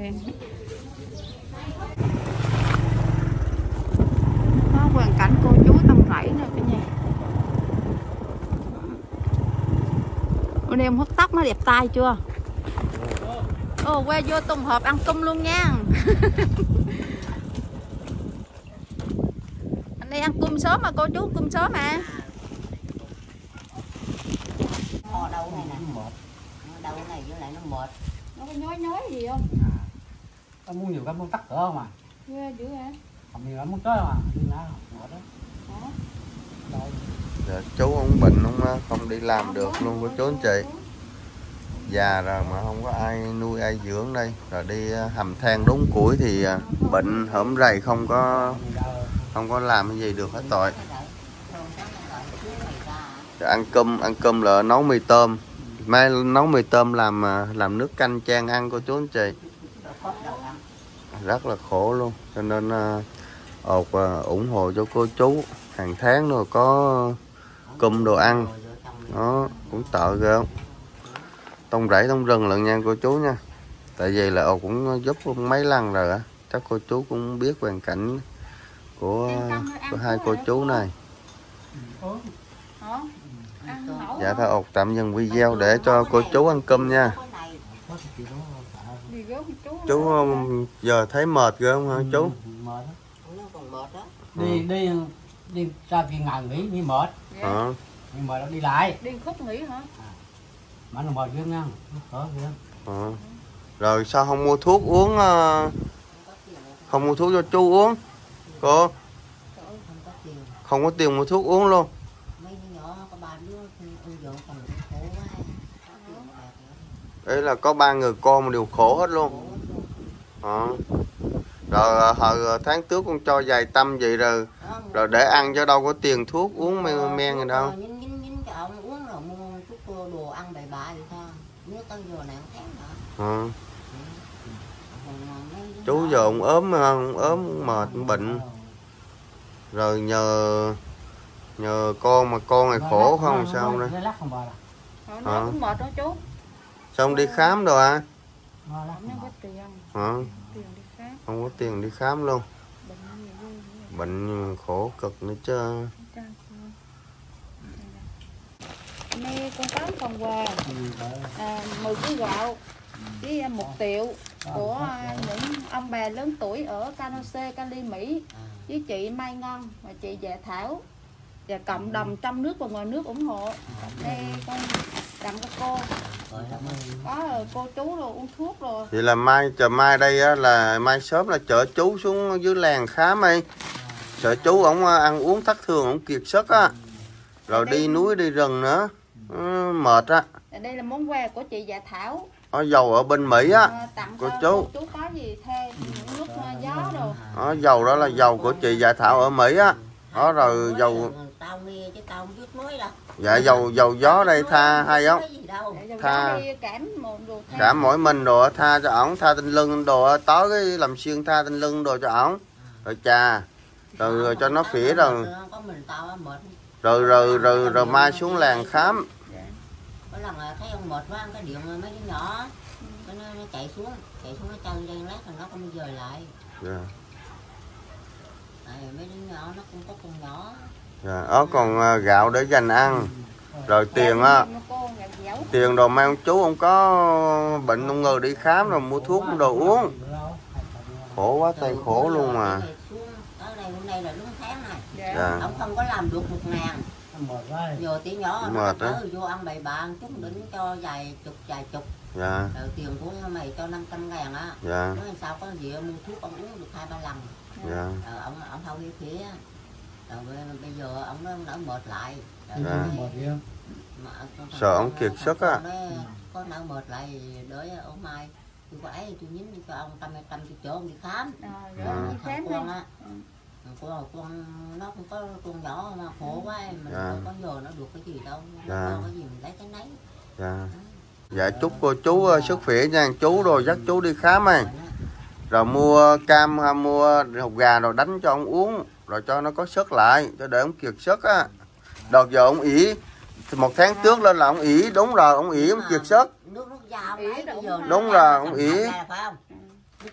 có hoàn cảnh cô chú tông rẫy nè cả nhà nay em hút tóc nó đẹp tay chưa? Ồ qua vô tùng hộp ăn cung luôn nha. Anh đây ăn cung sớm mà cô chú cung sớm mà Ở đâu này nè mệt Ở đâu này với lại nó mệt. Nó có nhói nhói gì không? Tao muốn nhiều cái muốn tắt cửa không à? Ghê dữ hả Còn nhiều lắm muốn chơi không à? Đi lá mệt đó Đâu Dạ, chú không bệnh không không đi làm được luôn của chú anh chị. Già rồi mà không có ai nuôi ai dưỡng đây. Rồi đi ờ, hầm than đốn củi thì ờ, bệnh hổm rầy không có không có làm cái gì được hết tội. Rồi ăn cơm ăn cơm là nấu mì tôm mai nấu mì tôm làm ờ, làm nước canh chan ăn cô chú anh chị. Rất là khổ luôn. Cho nên ờ, ột ờ, ủng hộ cho cô chú. Hàng tháng rồi có cơm đồ ăn. Nó cũng tợ ghê không? Tông rẫy tông rừng lận nha cô chú nha. Tại vì là ột cũng giúp mấy lần rồi á. Chắc cô chú cũng biết hoàn cảnh của của hai cô chú này dạ thôi ột tạm dừng video để cho cô chú ăn cơm nha. Chú. Um, giờ thấy mệt ghê không hả chú? nó còn mệt đó đi đi đi ra kỳ ngày nghỉ nghỉ mệt. Ờ. mệt nó đi lại. Đi khúc nghỉ hả? Mà nó mệt ghê nha. Ờ. rồi sao không mua thuốc uống ờ, không mua thuốc cho chú uống? Cô? Không có tiền mua thuốc uống luôn mấy đứa nhỏ có ba đứa ông vợ còn khổ quá có tiền bạc nữa. Đấy là có ba người con mà đều khổ hết luôn. Ờ. rồi ờ, hồi tháng trước con cho vài tâm vậy rồi rồi để ăn cho đâu có tiền thuốc uống men men gì đâu. Ờ. Đứa chú giờ ông ốm ông ốm ông mệt ông bệnh rồi nhờ nhờ con mà con này khổ không sao đây Ờ, Ờ. cũng mệt đó chú xong đi khám rồi à không có bà tiền Hả? tiền đi khám không có tiền đi khám luôn. Bệnh khổ cực nữa chứ. Nay con có phần quà. À, 10 kg gạo với một triệu của những ông bà lớn tuổi ở Canoce, Cali, Mỹ với chị Mai Ngân và chị Dạ Thảo và cộng đồng trong nước và ngoài nước ủng hộ đây con tặng cho cô Rồi lắm ơi. có cô chú rồi uống thuốc rồi vậy là mai chờ mai đây á, là mai sớm là chở chú xuống dưới làng khám đi sợ chú ổng à, ăn uống thất thường ổng kiệt sức á rồi đi núi đi rừng nữa Ừ, mệt á đây là món quà của chị Dạ Thảo có dầu ở bên mỹ á à, tặng cô cho chú. chú có gì thuê những lúc à, gió rồi đó, dầu đó là dầu của chị dạ thảo ở mỹ á đó rồi dầu Chứ không biết nói đâu. dạ dầu dầu gió đây tha hay không dầu Tha. cảm cả mỗi mình đồ tha cho ổng tha tinh lưng đồ tối cái làm xuyên tha tinh lưng đồ cho ổng rồi trà rồi, rồi cho nó phỉ rồi rồi rồi rồi rồi mai xuống làng khám Có lần là thấy ông mệt quá cái điện mấy đứa nhỏ. Cái nó, nó chạy xuống, chạy xuống nó chân chân lát rồi nó không dời lại. dạ Tại vì mấy đứa nhỏ nó cũng có con nhỏ. Dạ đó còn à, gạo để dành ăn rồi tiền á tiền đồ mang chú ông có bệnh ông ngờ đi khám rồi mua thuốc đồ uống khổ quá tay khổ luôn mà dạ. Ông không có làm được một ngàn. Giờ tí nhỏ Mệt tới vô ăn bậy bạ ăn chút đỉnh cho vài chục vài chục. dạ Rồi tiền của mày cho 500 ngàn á. dạ Nói sao có gì mua thuốc ông uống được hai ba lần. dạ Rồi ông ông không hiếu khía. Rồi bây, giờ ông nó đã mệt lại. Rồi Dạ. nói- mệt mà Sợ ông kiệt sức á. có não mệt lại đợi ông mai tôi ấy tôi nhín cho ông hai trăm tôi chở ông đi khám Rồi, Dạ. rồi thằng khám con á con con nó cũng có con nhỏ mà khổ quá mình Dạ. đâu có nhờ nó được cái gì đâu nó Dạ. có cái gì mình lấy cái nấy dạ dạ chúc cô chú ờ, sức khỏe nha chú rồi dắt chú đi khám ấy Rồi mua cam hay mua hột gà rồi đánh cho ông uống rồi cho nó có sức lại cho để ông kiệt sức á. Đợt giờ ông ỉ một tháng trước lên là ông ỉ đúng rồi ông ỉ ông kiệt sức. Ý. Đúng nó rồi, ông Ý.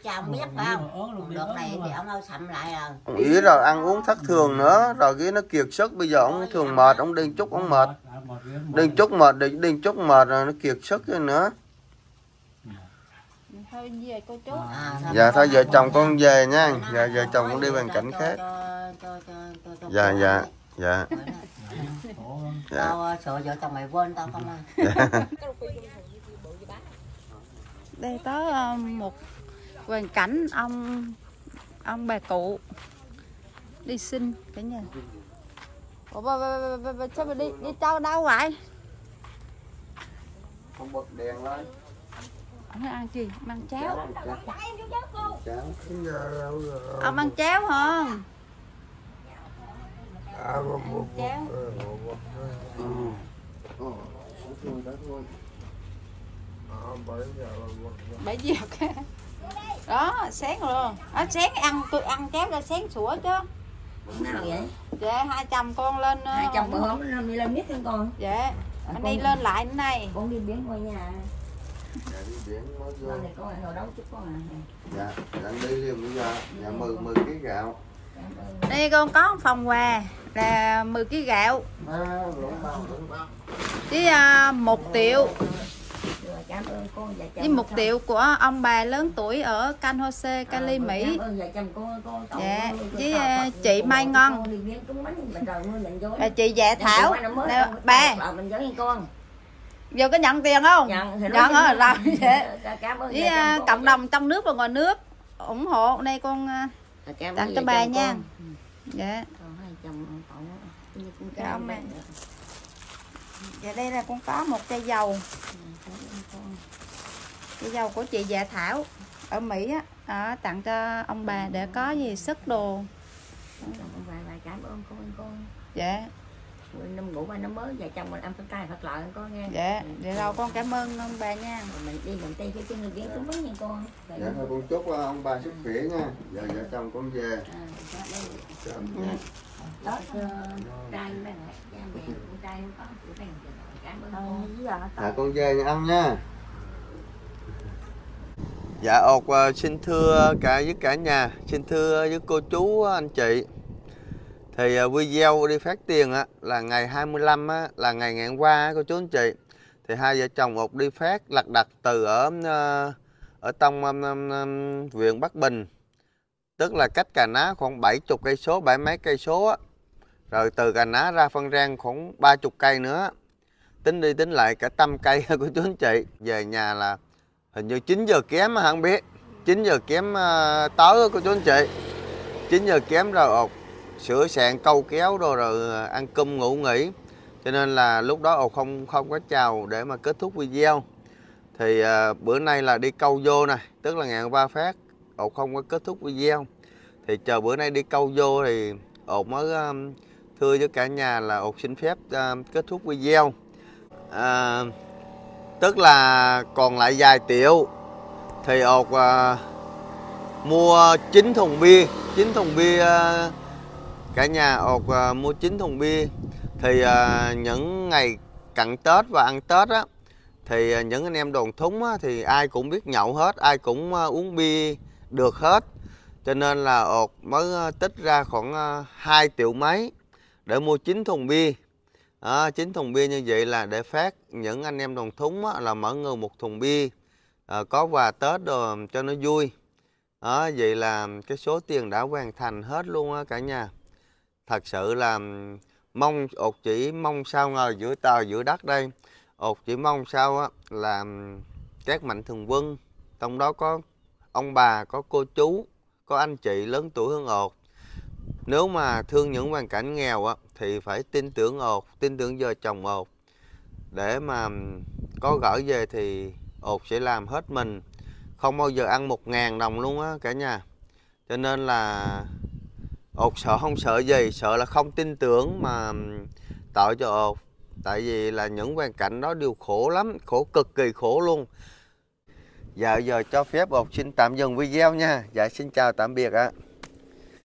da ông biết phải không? Còn đợt này thì ông sầm lại ông ỉ rồi ăn uống thất thường nữa rồi cái nó kiệt sức. Bây giờ ông thường mệt ông đi chút ông mệt. Đi chút mệt đi đi chút mệt rồi nó kiệt sức rồi nữa. Thôi về cô chú. À, dạ thôi vợ chồng con về nha. Dạ vợ chồng con đi cho- cảnh cho- khác cho- cho- cho- cho- cho dạ dạ dạ. Dạ. Tao ờ, sợ vợ chồng mày quên tao không à. đây có ờ, một hoàn cảnh ông ông bà cụ đi sinh cả nhà. Ủa bà, bà, bà, bà, bà, sao bà đi đi đâu đâu vậy? Không bật đèn lên. Ông ăn gì? Ăn cháo. Cháo ông ăn cháo bảy giờ đó sáng rồi. Đó, sáng ăn tôi ăn cháo ra sáng sủa chứ. Nào vậy dạ hai chồng con lên ờ, hai chồng bữa hôm nó đi lên biết thêm con. Dạ anh đi lên lại nữa này con đi biển ngoài nhà. Dạ đi biển mới vô. Con này con hồi đấu chút con à dạ đang đi liền bây giờ dạ mười mười ký gạo đây con có một phòng quà là 10 kg gạo. À, với uh, một triệu rồi với một triệu của ông bà lớn tuổi ở Can Jose, Cali, Mỹ. Dạ, với, Phật, chị Mai dối và chị dạ Thảo. Ba. Bà giờ có nhận tiền không? Nhận thì nhận nói hả? làm dạ. với uh, con. cộng đồng trong nước và ngoài nước ủng hộ. Đây con uh, tặng cho bà nha. con. dạ. Còn hai chồng Dạ, ông dạ đây là con có một chai dầu. Chai dầu của chị dạ Thảo ở Mỹ á. Ở tặng cho ông bà để có gì sức đồ. Bà bà cảm ơn con con dạ. Mười năm ngủ ba năm mới vợ chồng mình ăn phân tay thật lợi con nghe. Dạ vậy đâu con cảm ơn ông bà nha. Mình đi mình tây phía trên người biển trúng bánh nha con. Vậy dạ thôi con chúc uh, ông bà sức khỏe nha. Giờ vợ chồng con về. À, đó, đây. Chào. đó cho trai mấy mẹ cha mẹ con trai không có tụi này cảm ơn con. Dạ con về nhà ăn nha. Dạ ột xin thưa cả với cả nhà. Xin thưa với cô chú anh chị thì uh, video đi phát tiền á là ngày 25 á là ngày ngày hôm qua á, cô chú anh chị. Thì hai vợ chồng ột đi phát lặt đặt từ ở uh, ở trong um, um, huyện Bắc Bình. Tức là cách Cà Ná khoảng 70 cây số bảy mấy cây số á. Rồi từ Cà Ná ra Phân Rang khoảng 30 cây nữa. Tính đi tính lại cả trăm cây của chú anh chị. Về nhà là hình như 9 giờ kém mà không biết. 9 giờ kém uh, tối của chú anh chị. 9 giờ kém rồi ột sửa sạn câu kéo rồi rồi ăn cơm ngủ nghỉ. Cho nên là lúc đó ông không không có chào để mà kết thúc video. Thì à, bữa nay là đi câu vô này tức là ngàn ba phát ông không có kết thúc video. Thì chờ bữa nay đi câu vô thì ông mới um, thưa với cả nhà là ột xin phép uh, kết thúc video. À, tức là còn lại vài triệu thì ột à, mua 9 thùng bia 9 thùng bia à, cả nhà ột uh, mua 9 thùng bia. Thì uh, những ngày cận Tết và ăn Tết á thì uh, những anh em đồn thúng á, thì ai cũng biết nhậu hết ai cũng uh, uống bia được hết. Cho nên là ột mới tích ra khoảng uh, 2 triệu mấy để mua 9 thùng bia. À, 9 thùng bia như vậy là để phát những anh em đồng thúng á, là mỗi người một thùng bia à, có quà Tết đồ cho nó vui. À, vậy là cái số tiền đã hoàn thành hết luôn á cả nhà thật sự là mong, ột chỉ mong sao ngờ giữa tờ giữa đất đây. Ột chỉ mong sao á là các mạnh thường quân, trong đó có ông bà, có cô chú, có anh chị lớn tuổi hơn ột. Nếu mà thương những hoàn cảnh nghèo á thì phải tin tưởng ột, tin tưởng vợ chồng ột. Để mà có gỡ về thì ột sẽ làm hết mình. Không bao giờ ăn một ngàn đồng luôn á cả nhà. Cho nên là ột, sợ không sợ gì, sợ là không tin tưởng mà tạo cho ột. Tại vì là những hoàn cảnh đó đều khổ lắm, khổ cực kỳ khổ luôn. Dạ giờ cho phép ột xin tạm dừng video nha. Dạ xin chào tạm biệt ạ.